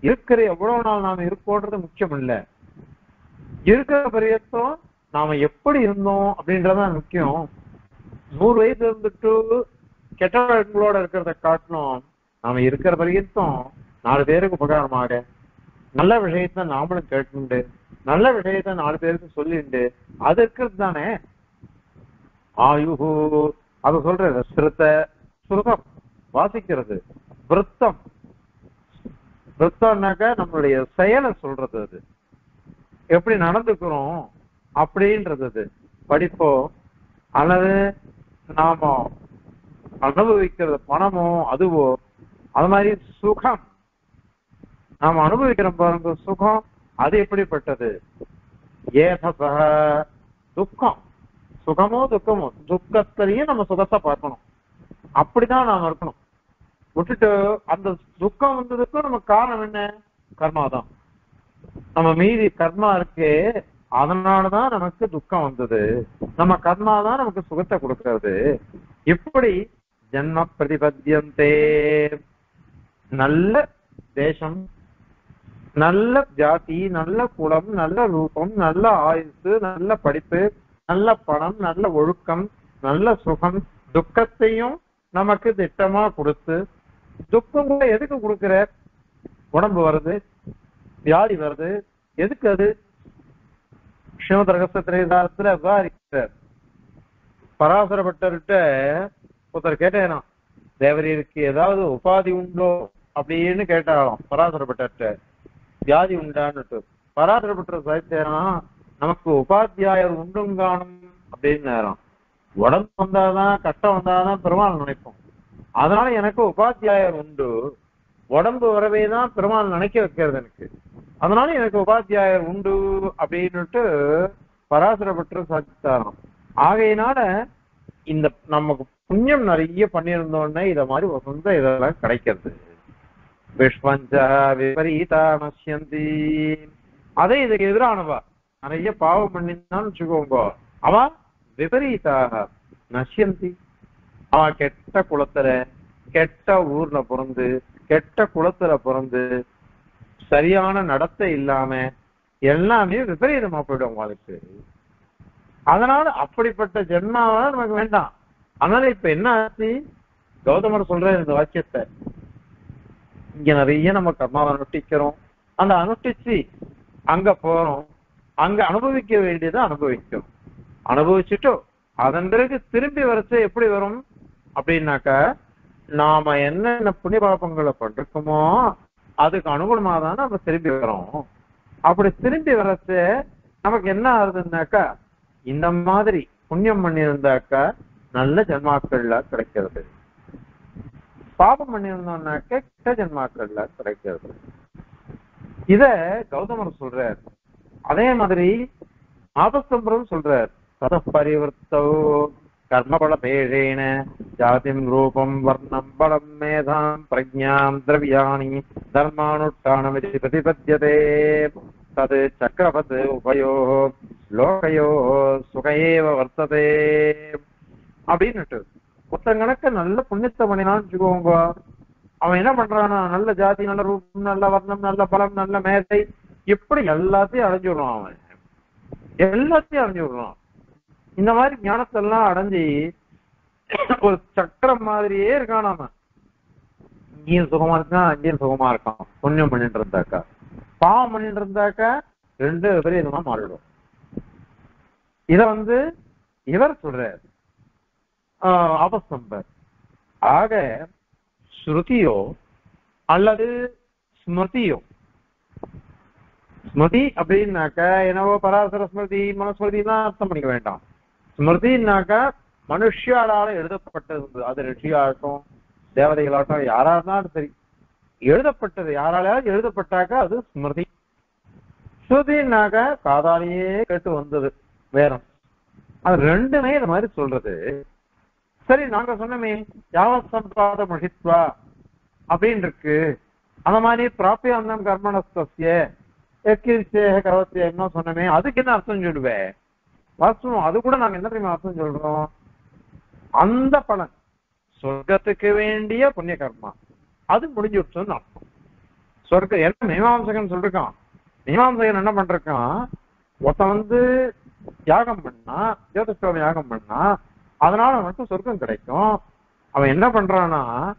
இருக்கிற எவ்வளவு நாள் நாம இருக்கோன்றது முக்கியம் இல்ல. இருக்கிற பரியத்தம் நாம எப்படி இருந்தோம் அப்படின்றதுதான் முக்கியம். நூறு வயசு இருந்துட்டு கெட்ட வழக்கங்களோட இருக்கிறத காட்டணும் நாம இருக்கிற வரைக்கும் நாலு பேருக்கு உபகாரமாக நல்ல விஷயத்த நாமளும் கேட்டுண்டு நல்ல விஷயத்த நாலு பேருக்கு சொல்லிண்டு அது இருக்கிறது தானே? ஆயுகு அது சொல்றது சிறுத்த சுருதம் வாசிக்கிறது விருத்தம். விருத்தம்னாக்க நம்மளுடைய செயலை சொல்றது அது. எப்படி நடந்துக்கிறோம் அப்படின்றது அது. படிப்போ அல்லது நாம அனுபவிக்கிறது பணமோ அதுவோ அது மாதிரி சுகம். நாம அனுபவிக்கிறோம் பாருங்க சுகம். அது எப்படிப்பட்டது? ஏதசக துக்கம். சுகமோ துக்கமோ? துக்கத்திலையும் நம்ம சுகத்தை பார்க்கணும். அப்படிதான் நாம இருக்கணும். விட்டுட்டு அந்த துக்கம் வந்ததுக்கும் நம்ம காரணம் என்ன? கர்மா தான். நம்ம மீதி கர்மா இருக்கு அதனாலதான் நமக்கு துக்கம் வந்தது. நம்ம கர்மா தான் நமக்கு சுகத்தை கொடுக்கறது. இப்படி ஜன்ம பிரதிபத்தியந்தே. நல்ல தேசம் நல்ல ஜாதி நல்ல குலம் நல்ல ரூபம் நல்ல ஆயுசு நல்ல படிப்பு நல்ல பணம் நல்ல ஒழுக்கம் நல்ல சுகம் துக்கத்தையும் நமக்கு திட்டமா கொடுத்து துக்கம் கூட எதுக்கு கொடுக்கிற? உடம்பு வருது வியாதி வருது எதுக்கு அது? ஸ்ரீமத் ரகசிய திரைதாரத்துல விவாதிக்கிறார். பராசரப்பட்டர்கிட்ட ஒருத்தர் கேட்டேனா தேவரீருக்கு ஏதாவது உபாதி உண்டோ? அப்படின்னு கேட்டாலும் பராசரப்பட்ட வியாதி உண்டான்னுட்டு பராசரப்பட்ட பட்டர் சாய்த்தேனா நமக்கு உபாத்தியாயர் உண்டும் காணும் அப்படின்னு நேரம். உடம்பு வந்தாதான் கஷ்டம் வந்தாதான் பெருமாள் நினைப்போம். அதனால எனக்கு உபாத்தியாயர் உண்டு. உடம்பு வரவே தான் பெருமாள் நினைக்க வைக்கிறது எனக்கு. அதனால எனக்கு உபாத்தியாயர் உண்டு அப்படின்னுட்டு பராசரப்பட்டு சாதித்தாராம். ஆகையினால இந்த நமக்கு புண்ணியம் நிறைய பண்ணியிருந்தோன்னே இத மாதிரி வசந்த இதெல்லாம் கிடைக்கிறது. விஷ்வஞ்ச விபரீதா நசியந்தி அதே இதுக்கு எதிரானவா? நிறைய பாவம் பண்ணிருந்தான்னு வச்சுக்கோங்க. அவ விபரீதாக நசியந்தி அவ கெட்ட குளத்துல கெட்ட ஊர்ல பிறந்து கெட்ட குளத்துல பிறந்து சரியான நடத்தை இல்லாம எல்லாமே விபரீதமா போயிடும் உங்களுக்கு. அதனால அப்படிப்பட்ட ஜென்மாவா நமக்கு வேண்டாம். அதனால இப்ப என்ன ஆச்சு? கௌதமர் சொல்ற இந்த வாக்கியத்தை. இங்க நிறைய நம்ம கர்மாவை அனுஷ்டிக்கிறோம். அந்த அனுஷ்டிச்சு அங்க போறோம். அங்க அனுபவிக்க வேண்டியதை அனுபவிக்கும் அனுபவிச்சுட்டோ அதன் பிறகு திரும்பி வரச்சு எப்படி வரும்? அப்படின்னாக்க நாம என்னென்ன புண்ணிய பாபங்களை பண்றோமோ அதுக்கு அனுகூலமா தான் நம்ம திரும்பி வரோம் அப்படி திரும்பி வரச்சு நமக்கு என்ன ஆகுதுன்னாக்கா இந்த மாதிரி புண்ணியம் பண்ணியிருந்தாக்கா நல்ல ஜென்மாக்கள்ல கிடைக்கிறது. பாபம் பண்ணியிருந்தோம்னாக்க கிட்ட ஜென்மாக்கள்ல கிடைக்கிறது இத கௌதமர் சொல்றார். அதே மாதிரி ஆபஸ்தம்பரம் சொல்றார். தத பரிவர்த்தோ கர்மபல பேழேன ஜாதிம் ரூபம் வர்ணம் பலம் மேதாம் பிரஜாம் திரவியாணி தர்மானுஷ்டானமிதி பிரதிபத்தியதே. தது சக்கரவத் உபயோ லோகையோ சுகையேவ வர்த்ததே. அப்படின்னுட்டு ஒருத்தன் கணக்க நல்ல புண்ணியத்தை பண்ணினான்னு வச்சுக்கோங்க. அவன் என்ன பண்றானா நல்ல ஜாதி நல்ல ரூபம் நல்ல வர்ணம் நல்ல பலம் நல்ல மேதை இப்படி எல்லாத்தையும் அடைஞ்சு விடுறான் அவன். எல்லாத்தையும் அடைஞ்சு விடுறான் இந்த மாதிரி ஞானத்தை எல்லாம் அடைஞ்சு ஒரு சக்கரம் மாதிரியே இருக்கான் அவன். இங்கேயும் சுகமா இருக்கான் அங்கேயும் சுகமா இருக்கான். புண்ணியம் பண்ணிட்டு இருந்தாக்கா. பாவம் பண்ணிட்டு இருந்தாக்கா ரெண்டு விபரீதமா மாறிடும். இத வந்து இவர் சொல்றாரு. ஆஹ் ஆக ஸ்ருதியோ அல்லது ஸ்மிருதியோ? ஸ்மிருதி அப்படின்னாக்க என்னவோ பராசர ஸ்மிருதி மனஸ்மிருதினா அர்த்தம் பண்ணிக்க வேண்டாம். ஸ்மிருதினாக்கா மனுஷியாளால எழுதப்பட்டது அது ரிஷியாகட்டும் தேவதைகளாகட்டும் யாரா இருந்தாலும் சரி. எழுதப்பட்டது யாராலையாவது எழுதப்பட்டாக்க அது ஸ்மிருதி. ஸ்ருதினாக்கா காதாலேயே கேட்டு வந்தது வேற அது ரெண்டுமே இந்த மாதிரி சொல்றது சரி நாங்க சொன்னமே யாவ சம்பாத மகித்வா அப்படின்னு இருக்கு அந்த மாதிரி பிராபியாந்தம் கர்மணஸ்திய எக்கீச்சேக கரவத்திய என்ன சொன்னமே அதுக்கு என்ன அர்த்தம் சொல்லுவேன் வாஸ்தவம் அது கூட நாங்க என்ன தெரியுமா அர்த்தம் சொல்றோம்? அந்த பலன் சொர்க்கத்துக்கு வேண்டிய புண்ணிய கர்மா. அது முடிஞ்சுடுச்சுன்னு அர்த்தம். சொர்க்க என்ன மீமாம்சகன் சொல்லிருக்கான். மீமாம்சகன் என்ன பண்றான்? ஒருத்தன் வந்து யாகம் பண்ணா ஜோதிஷ்டோம யாகம் பண்ணா அதனால அவனுக்கு சொர்க்கம் கிடைக்கும். அவன் என்ன பண்றான்னா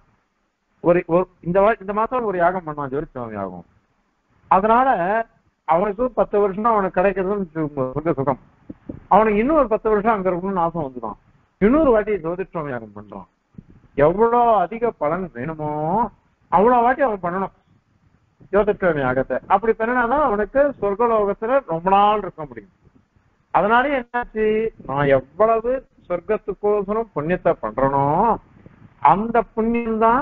ஒரு இந்த வா- இந்த மாசம் ஒரு யாகம் பண்ணான் ஜோதிஷ்டோம யாகம். அதனால அவனுக்கு பத்து வருஷம் அவனுக்கு கிடைக்கிறதுன்னு சொர்க்க சுகம். அவனுக்கு இன்னும் ஒரு பத்து வருஷம் அங்க இருக்கணும்னு ஆசை வந்துடும். இன்னொரு வாட்டி ஜோதிஷ்டோம யாகம் பண்றான். எவ்வளவு அதிக பலன் வேணுமோ அவ்வளவு வாட்டி அவன் பண்ணணும். ஜோதிஷ்டோம யாகத்தை. அப்படி பண்ணினாதான் அவனுக்கு சொர்க்கலோகத்துல ரொம்ப நாள் இருக்க முடியும். அதனாலே என்னாச்சு? நான் எவ்வளவு சொர்க்கத்துக்கோசரம் புண்ணியத்தை பண்றனோ அந்த புண்ணியம் தான்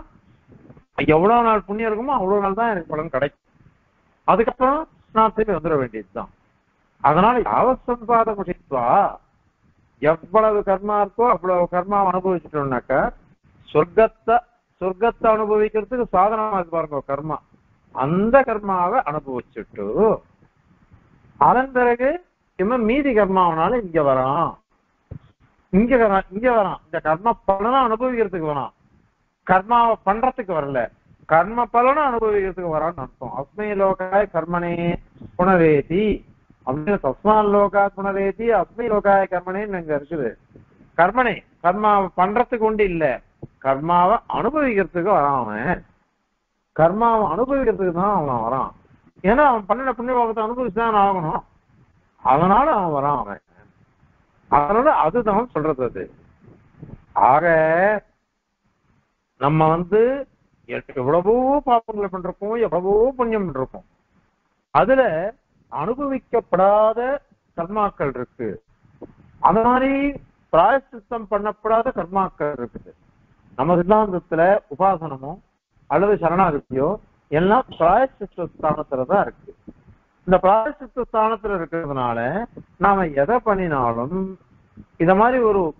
எவ்வளவு நாள் புண்ணியம் இருக்குமோ அவ்வளவு நாள் தான் எனக்கு பலன் கிடைக்கும். அதுக்கப்புறம் நான் திரும்பி வந்துட வேண்டியதுதான். அதனால யாவசம்பாத சம்பாத எவ்வளவு கர்மா இருக்கோ அவ்வளவு கர்மா அனுபவிச்சிட்டோம்னாக்க சொர்க்கத்தை சொர்க்கத்தை அனுபவிக்கிறதுக்கு சாதனமா இருக்கு பாருங்க கர்மா. அந்த கர்மாவை அனுபவிச்சுட்டு அதன் பிறகு இவன் மீதி கர்மாவனால இங்க வரான். இங்க வரான் இங்க வரான். இந்த கர்ம பலனை அனுபவிக்கிறதுக்கு வேணாம் கர்மாவை பண்றதுக்கு வரல. கர்ம பலனை அனுபவிக்கிறதுக்கு வரான்னு அர்த்தம். அஸ்மை லோகாய கர்மனே புனரேதி அப்படின்னு தஸ்மான் லோகா புனரேதி அஸ்மை லோகாய கர்மனேன்னு இங்க இருக்குது. கர்மனே கர்மாவை பண்றதுக்கு உண்டு இல்ல. கர்மாவை அனுபவிக்கிறதுக்கு வரான் அவன். கர்மாவை அனுபவிக்கிறதுக்கு தான் அவன் வரான். ஏன்னா அவன் பண்ணின புண்ணிய பாவத்தை அனுபவிச்சு தான் ஆகணும். அதனால அவன் வரான் அவன். அதனால அதுதான் சொல்றது அது. ஆக நம்ம வந்து எவ்வளவோ பாவங்களை பண்றோம் எவ்வளவோ புண்ணியம் பண்றோம் அதுல அனுபவிக்கப்படாத கர்மாக்கள் இருக்கு. அந்த மாதிரி பிராயசித்தம் பண்ணப்படாத கர்மாக்கள் இருக்குது. நம்ம சித்தாந்தத்துல உபாசனமோ அல்லது சரணாகத்தியோ எல்லாம் பிராயசித்த இருக்கு. இந்த பிராயசித்த ஸ்தானத்துல இருக்கிறதுனால நாம எதை பண்ணினாலும் இத மாதிரி ஒரு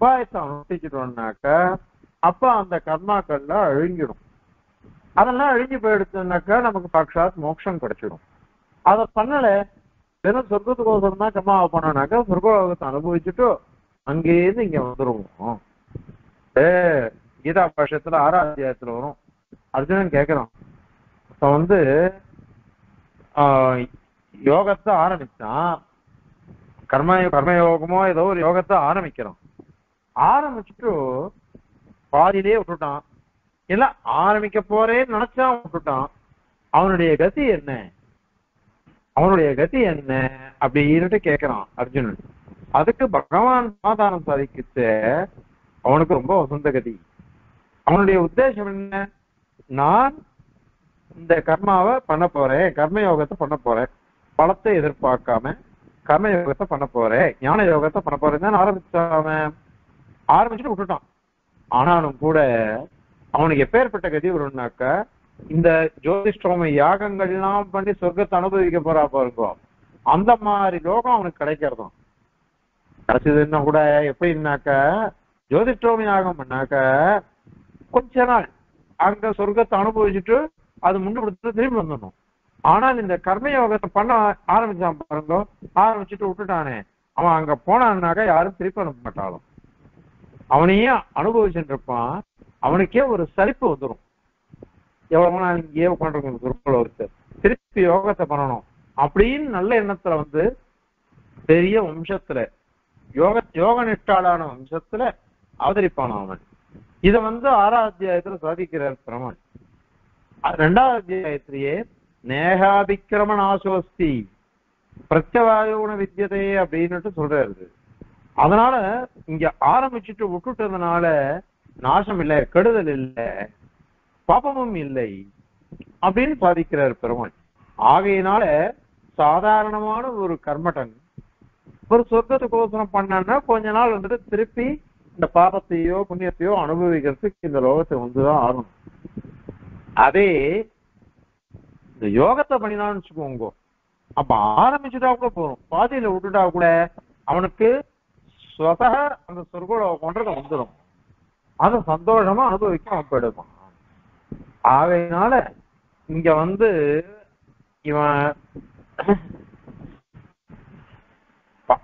உபாயத்தை அனுஷ்டிச்சிட்டோம்னாக்க அப்ப அந்த கர்மாக்கள்ல அழிஞ்சிடும். அதெல்லாம் அழிஞ்சு போயிடுச்சுனாக்கா நமக்கு பக்ஷாத் மோட்சம் கிடைச்சிடும். அதை பண்ணல. வெறும் சொர்க்கத்துக்கோசரம் தான் கர்மாவை பண்ணோம்னாக்கா சொர்க்கலோகத்தை அனுபவிச்சுட்டு அங்கேயிருந்து இங்க வந்துருவோம். ஏ கீதா பட்சத்துல ஆறாம் அத்தியாயத்துல வரும். அர்ஜுனன் கேக்குறான். இப்ப வந்து யோகத்தை ஆரம்பிச்சான் கர்ம கர்மயோகமோ ஏதோ ஒரு யோகத்தை ஆரம்பிக்கிறான் ஆரம்பிச்சுட்டு பாதியிலே விட்டுட்டான் இல்ல ஆரம்பிக்க போறேன்னு நினைச்சா விட்டுட்டான் அவனுடைய கதி என்ன அவனுடைய கதி என்ன அப்படின்னு கேக்குறான் அர்ஜுனன் அதுக்கு பகவான் சமாதானம் சாதிக்கிச்ச அவனுக்கு ரொம்ப வசந்த கதி அவனுடைய உத்தேசம் என்ன நான் இந்த கர்மாவை பண்ண போறேன் கர்ம யோகத்தை பண்ண போறேன். பலத்தை எதிர்பார்க்காம கர்ம யோகத்தை பண்ண போறேன். ஞான யோகத்தை பண்ண போறேன்னு தான் ஆரம்பிச்சான் ஆரம்பிச்சுட்டு விட்டுட்டான். ஆனாலும் கூட அவனுக்கு எப்பேற்பட்ட கதி வரும்னாக்க இந்த ஜோதிஷ்டோம யாகங்கள் எல்லாம் பண்ணி சொர்க்கத்தை அனுபவிக்க போறா பாருங்க. அந்த மாதிரி லோகம் அவனுக்கு கிடைக்கிறதாம். கிடைச்சதுன்னா கூட எப்படின்னாக்க ஜோதிஷ்டோம யாகம் பண்ணாக்க கொஞ்ச நாள் அங்க சொர்க்கத்தை அனுபவிச்சுட்டு அது முன்னு கொடுத்து திரும்பி வந்துடணும். ஆனால் இந்த கர்மயோகத்தை பண்ண ஆரம்பிச்சான் பாருங்க. ஆரம்பிச்சுட்டு விட்டுட்டானே. அவன் அங்க போனான்னாக்க யாரும் திருப்பி அனுப்ப மாட்டாலும் அவனையே அனுபவிச்சுட்டு இருப்பான் அவனுக்கே ஒரு சலிப்பு வந்துடும் எவ்வளவு நாள் இங்கேயே உட்காந்துருக்கணும் குருக்குல ஒருத்தர். திருப்பி யோகத்தை பண்ணணும். அப்படின்னு நல்ல எண்ணத்துல வந்து பெரிய வம்சத்துல யோக யோக நிஷ்டாளான வம்சத்துல அவதரிப்பான அவன். இத வந்து ஆறாம் அத்தியாயத்துல சாதிக்கிறார் பிரமன். அஹ் ரெண்டாவது அத்தியாயத்திலேயே நேகாபிக்கிரமன் ஆசோஸ்தி பிரத்யவாயுன வித்தியதே அப்படின்னுட்டு சொல்றாரு அதனால இங்க ஆரம்பிச்சுட்டு விட்டுட்டதுனால நாசம் இல்லை கெடுதல் இல்லை பாபமும் இல்லை அப்படின்னு சாதிக்கிறார் பெருமாள். ஆகையினால சாதாரணமான ஒரு கர்மடன் ஒரு சொர்க்கத்துக்கோசரம் பண்ணான்னா கொஞ்ச நாள் வந்துட்டு திருப்பி இந்த பாபத்தையோ புண்ணியத்தையோ அனுபவிக்கிறதுக்கு இந்த லோகத்தை வந்துதான் ஆகணும். அதே இந்த யோகத்தை பண்ணினான்னு வச்சுக்கோங்க. அப்ப ஆரம்பிச்சுட்டா கூட போதும். பாதியில விட்டுட்டா கூட அவனுக்கு சொத அந்த சொர்க்கோட வந்துடும் அதை சந்தோஷமா அனுபவிக்க அவன் போயிடுவான். ஆகையினால இங்க வந்து இவன்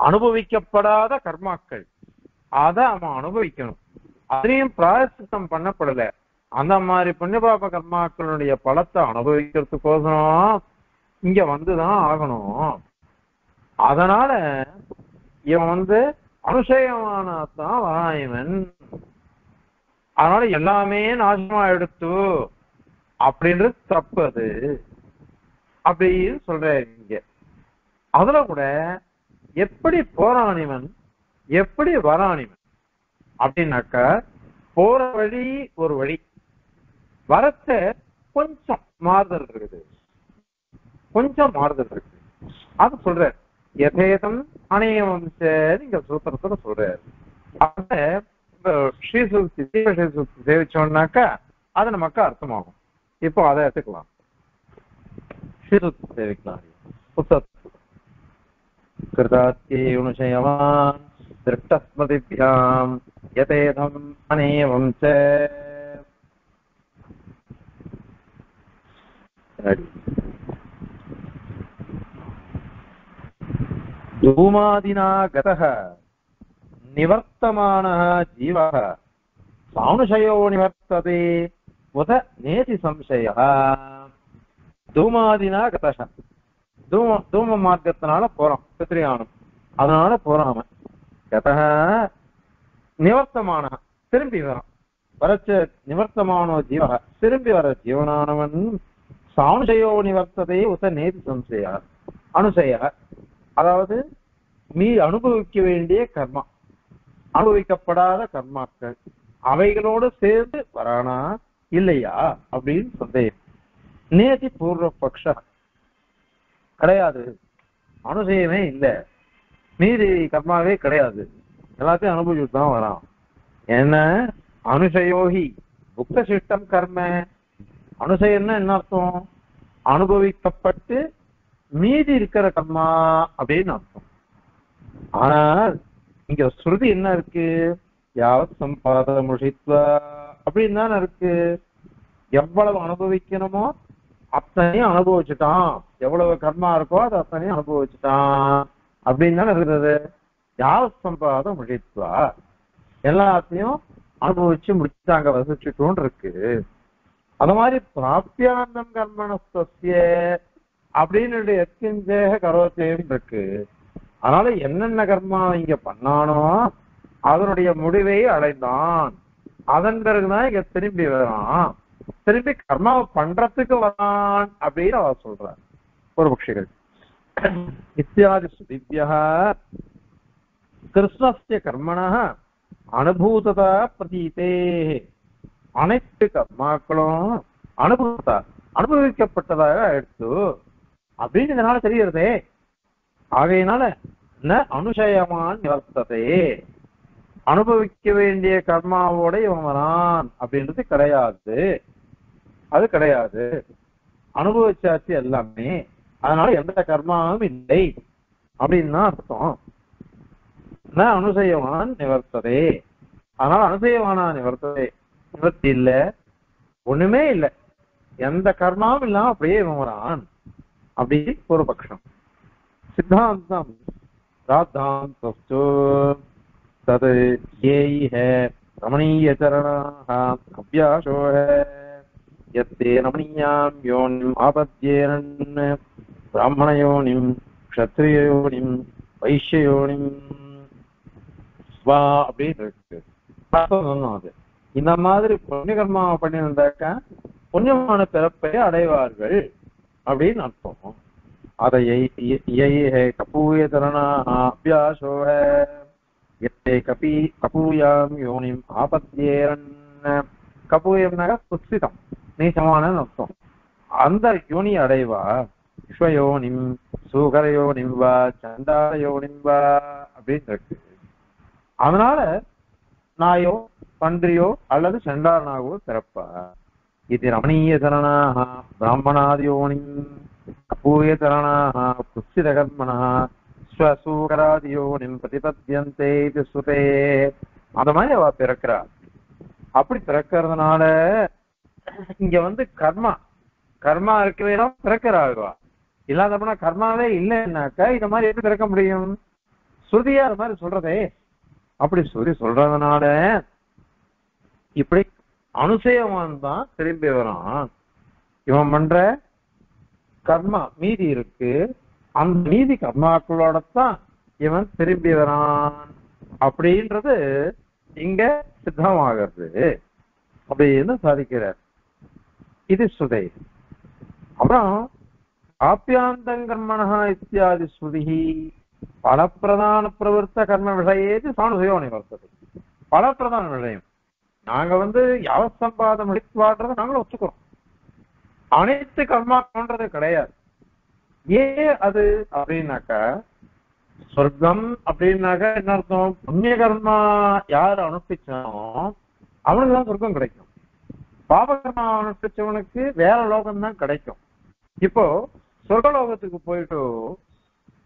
அனுபவிக்கப்படாத கர்மாக்கள். அத அவன் அனுபவிக்கணும். அதுலயும் பிராயசித்தம் பண்ணப்படல. அந்த மாதிரி புண்ணியபாப கர்மாக்களுடைய பலத்தை அனுபவிக்கிறதுக்கோசரம் இங்க வந்துதான் ஆகணும். அதனால இவன் வந்து அனுஷயமானதான் வராயவன் அதனால எல்லாமே நாசமா எடுத்து அப்படின்றது தப்பு அது. அப்படின்னு சொல்றாரு இங்க. அதுல கூட எப்படி போராணிவன் எப்படி வராணிவன் அப்படின்னாக்க போற வழி ஒரு வழி. வரத்தை கொஞ்சம் மாறுதல் இருக்குது கொஞ்சம் மாறுதல் இருக்கு அது சொல்றாரு யதேதம் அநேகம்சேன்னு இங்க சூத்திரத்துல சொல்றாரு அந்த ஸ்ரீசுக்தி தீப ஸ்ரீசுக்தி சேவிச்சோம்னாக்கா அது நமக்கு அர்த்தமாகும் இப்போ அதை எடுத்துக்கலாம் ஸ்ரீசுக்தி சேவிக்கலாம் புத்தகத்தில் கிருதாத்தியுனுஷயவான் திருஷ்டஸ்மதிபியாம் யதேதம் அநேவம் சே சரி தூமாதினா கதக நிவர்த்தமானः ஜீவः சானுஷயோ நிவர்த்ததே உத நேதி சம்சய தூமாதினா கதக தூம தூம மார்க்கத்தினால போறோம் பித்ரியானம். அதனால போறான் அவன். கதக நிவர்த்தமான திரும்பி வரான். வரச்ச நிவர்த்தமானோ ஜீவக திரும்பி வர ஜீவனானவன் சானுஷயோ நிவர்த்ததை உச நேதி சம்சயா. அனுசய. அதாவது நீ அனுபவிக்க வேண்டிய கர்மா. அனுபவிக்கப்படாத கர்மாக்கள். அவைகளோடு சேர்ந்து வரானா? இல்லையா? அப்படின்னு சந்தேகம். நேதி பூர்வ பக்ஷ கிடையாது. அனுசயமே இல்ல. மீதி கர்மாவே கிடையாது. எல்லாத்தையும் அனுபவிச்சுட்டு தான் வரான். என்ன? அனுசயோகி. புக்த சிஷ்டம் கர்ம. அனுசயம்னா என்ன அர்த்தம்? அனுபவிக்கப்பட்டு மீதி இருக்கிற கர்மா அப்படின்னு அர்த்தம். ஆனால் இங்க ஸ்ருதி என்ன இருக்கு? யாவத் சம்பாத முஷித்வா அப்படின்னு தானே இருக்கு. எவ்வளவு அனுபவிக்கணுமோ அத்தனையும் அனுபவிச்சுட்டான். எவ்வளவு கர்மா இருக்கோ அது அத்தனையும் அனுபவிச்சுட்டான். அப்படின்னு தானே இருக்கிறது யாவத் சம்பாத முஷித்வா. எல்லாத்தையும் அனுபவிச்சு முடிச்சாங்க வசிச்சுட்டோன்னு இருக்கு. அந்த மாதிரி பிராப்தியானந்தம் கர்மணஸ்திய அப்படின்னு எத்கிஞ்சேக கரோத்தேன்னு இருக்கு. அதனால என்னென்ன கர்மா இங்க பண்ணானோ அதனுடைய முடிவை அடைந்தான். அதன் பிறகுதான் இங்க திரும்பி வரான். திரும்பி கர்மாவை பண்றதுக்கு வரான் அப்படின்னு அவ சொல்றார் ஒரு இத்தியாதி சுதிபியா கிருஷ்ணஸ்ய கர்மண அனுபூததா பிரதீதே. அனைத்து கர்மாக்களும் அனுபவித்தார் அனுபவிக்கப்பட்டதாக எடுத்து அப்படின்னு இதனால தெரிகிறதே ஆகையினால ந அனுஷயமான் நிவர்த்ததே. அனுபவிக்க வேண்டிய கர்மாவோட இவன் அப்படின்றது கிடையாது. அது கிடையாது. அனுபவிச்சாச்சு எல்லாமே. அதனால எந்த கர்மாவும் இல்லை. அப்படின்னு தான் அர்த்தம். ந அனுசயவான் நிவர்த்ததே. அதனால அனுசயவானா நிவர்த்ததே. நிவர்த்தி இல்ல ஒண்ணுமே இல்ல எந்த கர்மாவும் இல்லாம அப்படியே இவன் வரான் அப்படி ஒரு பட்சம் சித்தாந்தம் ராத்தாந்தஸ்து तद ये ही है रमणीय चरण अभ्यासो है यत्ते रमणीयां योनिम् आपद्येरन् ब्राह्मणयोनिं क्षत्रियोनिं வைஷ்யோனிம் ஸ்வா அப்படின்னு இருக்கு அர்த்தம் சொன்னோம் அது இந்த மாதிரி புண்ணிய கர்மாவை பண்ணியிருந்தாக்க புண்ணியமான பிறப்பை அடைவார்கள் அப்படின்னு அர்த்தம். அதை கபூய தரணா அபியாசோக எத்தை கபி கபூயாம் யோனிம் ஆபத்தியேரன் கபூயம்னாக புஸ்திதம் நீசமான அர்த்தம். அந்த யோனி அடைவா. விஸ்வயோனிம் சூகரயோனிம் வா சண்டாரயோனிம் வா அப்படின்னு இருக்கு. அதனால நாயோ பன்றியோ அல்லது செண்டாரனாகவோ பிறப்பார் இது ரமணீய சரணாக பிராமணாதியோனி அபூய சரணாக புஸ்தித கர்மணா ஸ்வசூகராதியோனிம் பிரதிபத்தியந்தே இது சுதே. அந்த மாதிரி அவ பிறக்கிறா. அப்படி பிறக்கிறதுனால இங்க வந்து கர்மா கர்மா இருக்கவே தான் பிறக்கிறாருவா இல்லாதப்பனா கர்மாவே இல்லைன்னாக்கா இந்த மாதிரி எப்படி பிறக்க முடியும்? ஸ்ருதியா அது மாதிரி சொல்றதே. அப்படி சொல்லி சொல்றதுனால இப்படி அனுசயவான் தான் திரும்பி வரான். இவன் பண்ற கர்மா மீதி இருக்கு. அந்த மீதி கர்மாக்களோட தான் இவன் திரும்பி வரான். அப்படின்றது இங்க சித்தமாகிறது. அப்படின்னு சாதிக்கிறார். இது சுதை. அப்புறம் ஆப்பியாந்தங்கர்மனா இத்தியாதி ஸ்ருதி பலப்பிரதான பிரவர்த்த கர்ம விஷயேது சாணுசயோ நிவர்த்தது. பலப்பிரதான விஷயம் நாங்க வந்து யாவசம்பாதம் அளித்துவாடுறத நாங்களும் ஒத்துக்கிறோம். அனைத்து கர்மாக்கள்ன்றது கிடையாது. ஏன் அது அப்படின்னாக்கா சொர்க்கம் அப்படின்னாக்கா என்ன அர்த்தம்? புண்ணிய கர்மா யார் அனுப்பிச்சானோ அவனுக்கு தான் சொர்க்கம் கிடைக்கும். பாபகர்மா அனுப்பிச்சவனுக்கு வேற லோகம் தான் கிடைக்கும். இப்போ சொர்க்கலோகத்துக்கு போயிட்டு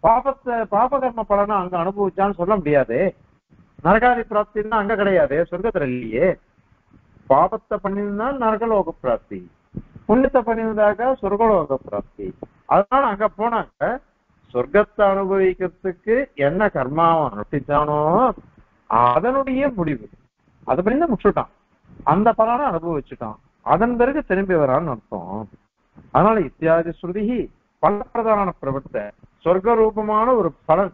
பாபத்தை பாபகர்ம பலனை அங்க அனுபவிச்சான்னு சொல்ல முடியாது. நரகாதி பிராப்தின்னா அங்க கிடையாது சொர்க்கத்துல இல்லையே. பாபத்தை பண்ணியிருந்தா நரகலோக பிராப்தி புண்ணியத்தை பண்ணியிருந்தாக்க சொர்க்கலோக பிராப்தி அதனால அங்க போனாக்க சொர்க்கத்தை அனுபவிக்கிறதுக்கு என்ன கர்மாவை அனுஷ்டிச்சானோ அதனுடைய முடிவு. அது பண்ணி முடிச்சுட்டான். அந்த பலனை அனுபவிச்சுட்டான். அதன் பிறகு திரும்பி வரான்னு அர்த்தம். அதனால இத்தியாதி ஸ்ருதி பலப்பிரதான பிரவர்த்த சொர்க்க ரூபமான ஒரு பலன்.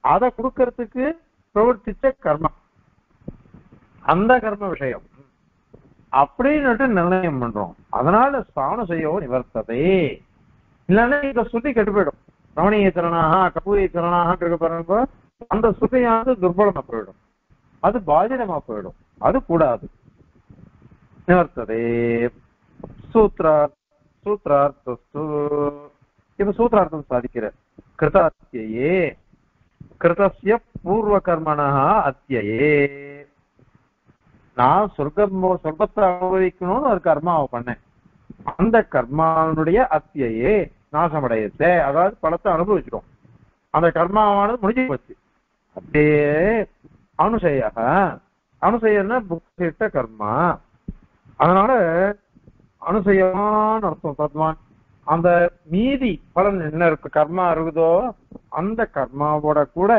அதை கொடுக்கறதுக்கு பிரவர்த்திச்ச கர்மா. அந்த கர்ம விஷயம். அப்படின்னுட்டு நிர்ணயம் பண்றோம். அதனால ஸ்தான செய்யவும் நிவர்த்ததே. இல்லைன்னா இந்த ஸ்ருதி கெட்டு போயிடும். ரமணீய திறனாக கபூரிய திறனாக இருக்க பாருங்க. அந்த ஸ்ருதியானது துர்பலமா போயிடும். அது பாதிதமா போயிடும். அது கூடாது. நிவர்த்ததே. சூத்ரா சூத்ரார்த்தஸ்து. இப்ப சூத்ரார்த்தம் சாதிக்கிற கிருதாத்தியே கிருதசிய பூர்வ கர்மனா அத்தியே நான் சொர்க்கம் சொர்க்கத்தை அனுபவிக்கணும்னு ஒரு கர்மாவை பண்ணேன். அந்த கர்மாவனுடைய அத்தியையே நாசமடையத்தை அதாவது பலத்தை அனுபவிச்சிடும் அந்த கர்மாவானது முடிஞ்சு போச்சு. அப்படியே அனுசைய அனுசையன்னா புக்கிட்ட கர்மா. அதனால அனுசயமான அர்த்தம் தத்வான் அந்த மீதி பலன் என்ன இருக்கு? கர்மா இருக்குதோ அந்த கர்மாவோட கூட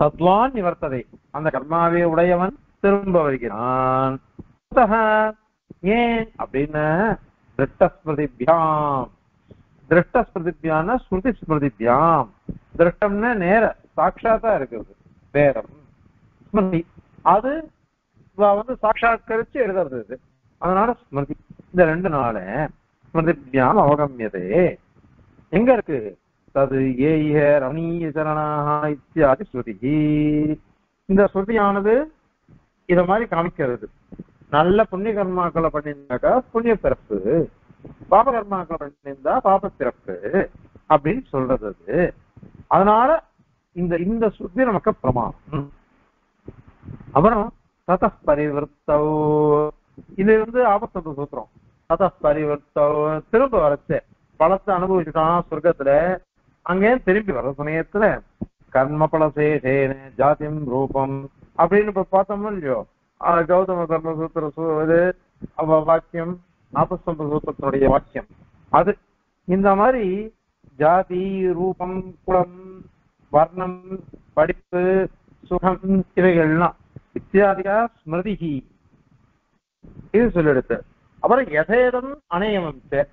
தத்வான் நிவர்த்ததை. அந்த கர்மாவே உடையவன். திரும்ப வருகிறான். ஏன் அப்படின்னு திருஷ்டஸ்மிருதிபியாம். திருஷ்டஸ்மிருதிபியான ஸ்மிருதி ஸ்மிருதிபியாம் திருஷ்டம்னா நேர சாட்சாத்தா இருக்குது வேதம் ஸ்மிருதி அது வந்து சாட்சாத்கரிச்சு எழுதுறது இது. அதனால ஸ்மிருதி இந்த ரெண்டு நாள ஸ்மிருதிபியாம் அவகமியதே. எங்க இருக்கு? தது ஏய ரமணீய சரணாக இத்தியாதி ஸ்ருதி இந்த ஸ்ருதியானது இத மாதிரி காமிக்கிறது. நல்ல புண்ணிய கர்மாக்களை பண்ணியிருந்தாக்கா புண்ணிய பிறப்பு. பாப கர்மாக்களை பண்ணியிருந்தா பாப பிறப்பு அப்படின்னு சொல்றது அது. அதனால இந்த இந்த சுத்தி நமக்கு பிரமாணம். அப்புறம் தத பரிவர்த்தோ இது வந்து ஆபத்தந்த சூத்திரம். தத பரிவர்த்தோ திரும்ப வரச்சு. பலத்தை அனுபவிச்சுட்டான் சொர்க்கத்துல. அங்கேயும் திரும்பி வர சமயத்துல கர்ம பலசேஷேன ஜாதிம் ரூபம். அப்படின்னு இப்ப பார்த்தோம்னா இல்லையோ? கௌதம தர்ம சூத்திர சூ- இது அவ வாக்கியம் நாற்பத்தொன்பது சூத்திரத்தினுடைய வாக்கியம். அது இந்த மாதிரி ஜாதி ரூபம் குலம் வர்ணம் படிப்பு சுகம் இவைகள்லாம் இத்தியாதியா ஸ்மிருதிகி இது சொல்லெடுத்து. அப்புறம் எதேதம் அணையமம்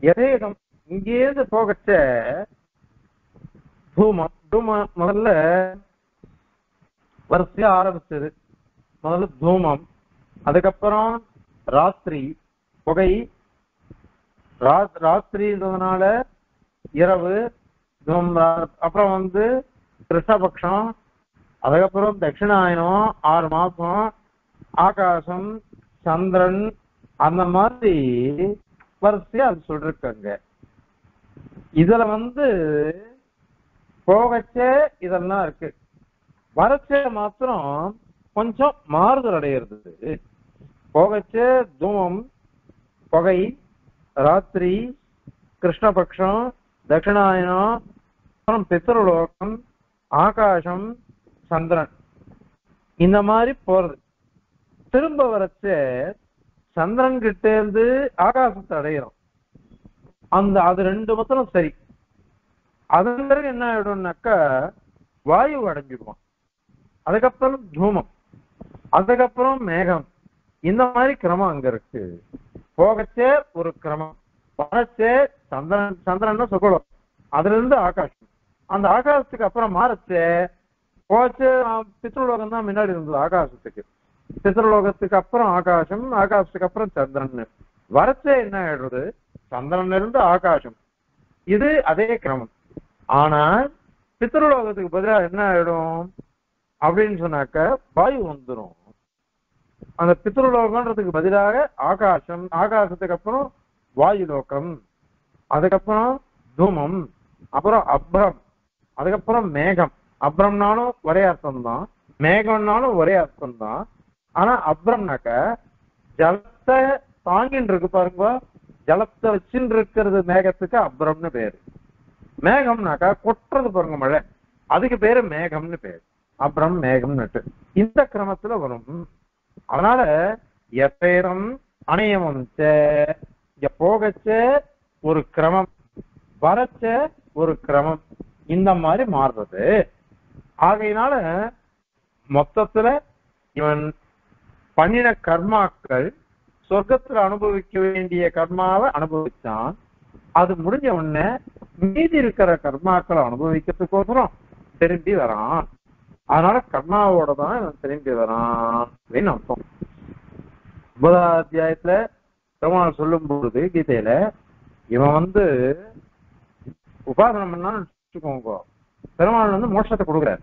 எதேதம் இங்கேருந்து போகச்ச. தூமம் தூமம் முதல்ல வரிசையா ஆரம்பிச்சது. முதல்ல தூமம். அதுக்கப்புறம் ராத்திரி. புகை. ராத்திரின்றதுனால இரவு அப்புறம் வந்து கிருஷ்ணபக்ஷம் அதுக்கப்புறம் தட்சிணாயனம் ஆறு மாசம். ஆகாசம் சந்திரன் அந்த மாதிரி வரிசையா அது சொல்லிருக்காங்க. இதுல வந்து போகச்சே இதெல்லாம் இருக்கு. வரச்சே மாத்திரம் கொஞ்சம் மாறுதல் அடையிறது. போகச்சே தூமம் புகை ராத்திரி கிருஷ்ணபக்ஷம் தட்சிணாயனம் அப்புறம் பித்ருலோகம் ஆகாசம் சந்திரன். இந்த மாதிரி போறது. திரும்ப வரச்ச சந்திரன் கிட்ட இருந்து ஆகாசத்தை அடையிறோம். அந்த அது ரெண்டு மாத்திரம் சரி. அதன் பிறகு என்ன ஆயிடும்னாக்கா வாயு அடைஞ்சிடுவான் அதுக்கப்புறம் தூமம். அதுக்கப்புறம் மேகம். இந்த மாதிரி கிரமம் அங்க இருக்கு. போகச்சே ஒரு கிரமம். வரச்சே சந்திரன் சந்திரன் சுகுலம் அதுல இருந்து ஆகாசம். அந்த ஆகாசத்துக்கு அப்புறம் மாறச்சே போச்சு பித்ருலோகம் தான் முன்னாடி இருந்தது ஆகாசத்துக்கு. பித்ருலோகத்துக்கு அப்புறம் ஆகாசம் ஆகாசத்துக்கு அப்புறம் சந்திரன் வரச்சே என்ன ஆயிடுறது? சந்திரன்ல இருந்து ஆகாசம். இது அதே கிரமம். ஆனா பித்ருலோகத்துக்கு பதிலா என்ன ஆயிடும்? அப்படின்னு சொன்னாக்க வாயு வந்துடும் அந்த பித்ருலோகம்ன்றதுக்கு பதிலாக ஆகாசம் ஆகாசத்துக்கு அப்புறம் வாயு லோகம் அதுக்கப்புறம் தூமம் அப்புறம் அப்ரம் அதுக்கப்புறம் மேகம். அப்ரம்னாலும் ஒரே அர்த்தம் தான் மேகம்னாலும் ஒரே அர்த்தம் தான் ஆனா அப்ரம்னாக்க ஜலத்தை தாங்கின்னு இருக்கு பாருங்க ஜலத்தை வச்சுன்னு இருக்கிறது மேகத்துக்கு அப்ரம்னு பேரு. மேகம்னாக்கா கொட்டுறது பாருங்க மழை. அதுக்கு பேரு மேகம்னு பேரு. அப்புறம் மேகம் நட்டு. இந்த கிரமத்துல வரும். அதனால எப்பேரம் அணையமம் இங்க போகச்ச ஒரு கிரமம் வரச்ச ஒரு கிரமம் இந்த மாதிரி மாறுறது. ஆகையினால மொத்தத்துல இவன் பண்ணின கர்மாக்கள் சொர்க்கத்துல அனுபவிக்க வேண்டிய கர்மாவை அனுபவிச்சான். அது முடிஞ்ச உடனே மீதி இருக்கிற கர்மாக்களை அனுபவிக்கிறதுக்கோசரம் திரும்பி வரான். அதனால கண்ணாவோட தான் நான் திரும்பி வரான் அப்படின்னு அர்த்தம். ஒன்பதாம் அத்தியாயத்துல பெருமாள் சொல்லும் பொழுது கீதையில இவன் வந்து உபாசனம் பண்ணான்னு வச்சுக்கோங்க. பெருமாள் வந்து மோட்சத்தை கொடுக்குறாரு.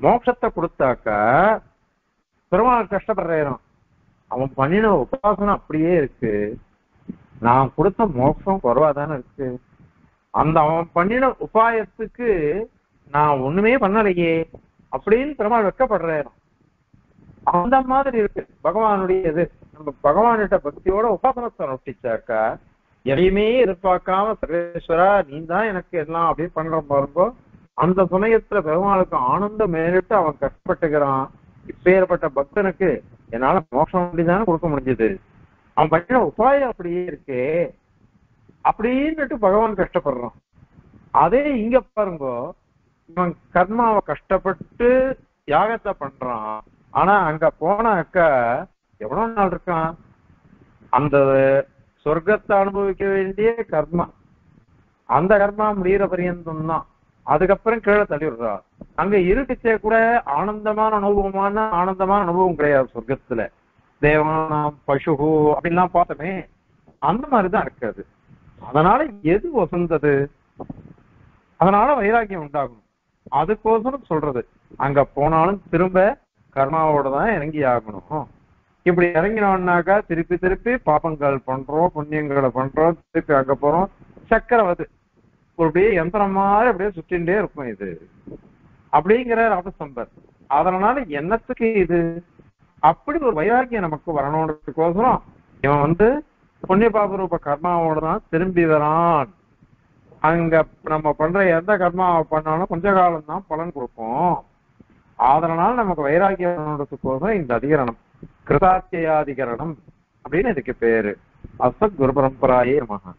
மோட்சத்தை கொடுத்தாக்கா பெருமாள் கஷ்டப்படுறான் அவன் பண்ணின உபாசனம் அப்படியே இருக்கு. நான் கொடுத்த மோட்சம் குறவா தானே இருக்கு. அந்த அவன் பண்ணின உபாயத்துக்கு நான் ஒண்ணுமே பண்ணலையே. அப்படின்னு பெருமாள் வெக்கப்படுறாரு. அந்த மாதிரி இருக்கு. பகவானுடைய இது நம்ம பகவான்கிட்ட பக்தியோட உபாசனத்தை ஒட்டிச்சாக்கா எதையுமே எதிர்பார்க்காம சர்வேஸ்வரா நீ தான் எனக்கு எல்லாம் அப்படின்னு பண்ற பாருங்கோ. அந்த சமயத்துல பெருமாளுக்கு ஆனந்தம் மேலிட்டு அவன் கஷ்டப்பட்டுக்கிறான். இப்பேற்பட்ட பக்தனுக்கு என்னால மோட்சம் அப்படிதானே கொடுக்க முடிஞ்சது. அவன் பண்ணின உபாயம் அப்படியே இருக்கு. அப்படின்னுட்டு பகவான் கஷ்டப்படுறான். அதே இங்க பாருங்க இவன் கர்மாவை கஷ்டப்பட்டு யாகத்தை பண்றான். ஆனா அங்க போனாக்க எவ்வளவு நாள் இருக்கான்? அந்த சொர்க்கத்தை அனுபவிக்க வேண்டிய கர்மா. அந்த கர்மா முடிகிற பரியந்தம் தான். அதுக்கப்புறம் கீழே தள்ளி விடுறா. அங்க இருக்குச்சே கூட ஆனந்தமான அனுபவமான ஆனந்தமான அனுபவம் கிடையாது சொர்க்கத்துல. தேவானாம் பசுகு அப்படின்லாம் பார்த்தோமே அந்த மாதிரிதான் இருக்காது. அதனால எது வசந்தது? அதனால வைராக்கியம் உண்டாகும். அதுக்கோசரம் சொல்றது. அங்க போனாலும் திரும்ப கர்மாவோட தான் இறங்கி ஆகணும். இப்படி இறங்கினோம்னாக்கா திருப்பி திருப்பி பாப்பங்கள் பண்றோம் புண்ணியங்களை பண்றோம் திருப்பி அங்க போறோம். சக்கரவது அப்படியே எந்திரம் மாதிரி அப்படியே சுற்றிண்டே இருக்கும் இது. அப்படிங்கிற ராமசம்பர் அதனால என்னத்துக்கு இது? அப்படி ஒரு வைராக்கியம் நமக்கு வரணுன்றதுக்கோசரம் இவன் வந்து புண்ணிய பாப ரூப கர்மாவோட தான் திரும்பி வரான். அங்க நம்ம பண்ற எந்த கர்மாவை பண்ணாலும் கொஞ்ச காலம் தான் பலன் கொடுக்கும் அதனால நமக்கு வைராக்கியத்துக்கோசம் இந்த அதிகரணம். கிருதாத்தியாதிகரணம் அப்படின்னு இதுக்கு பேரு. அசத் குரு பரம்பராயே மகா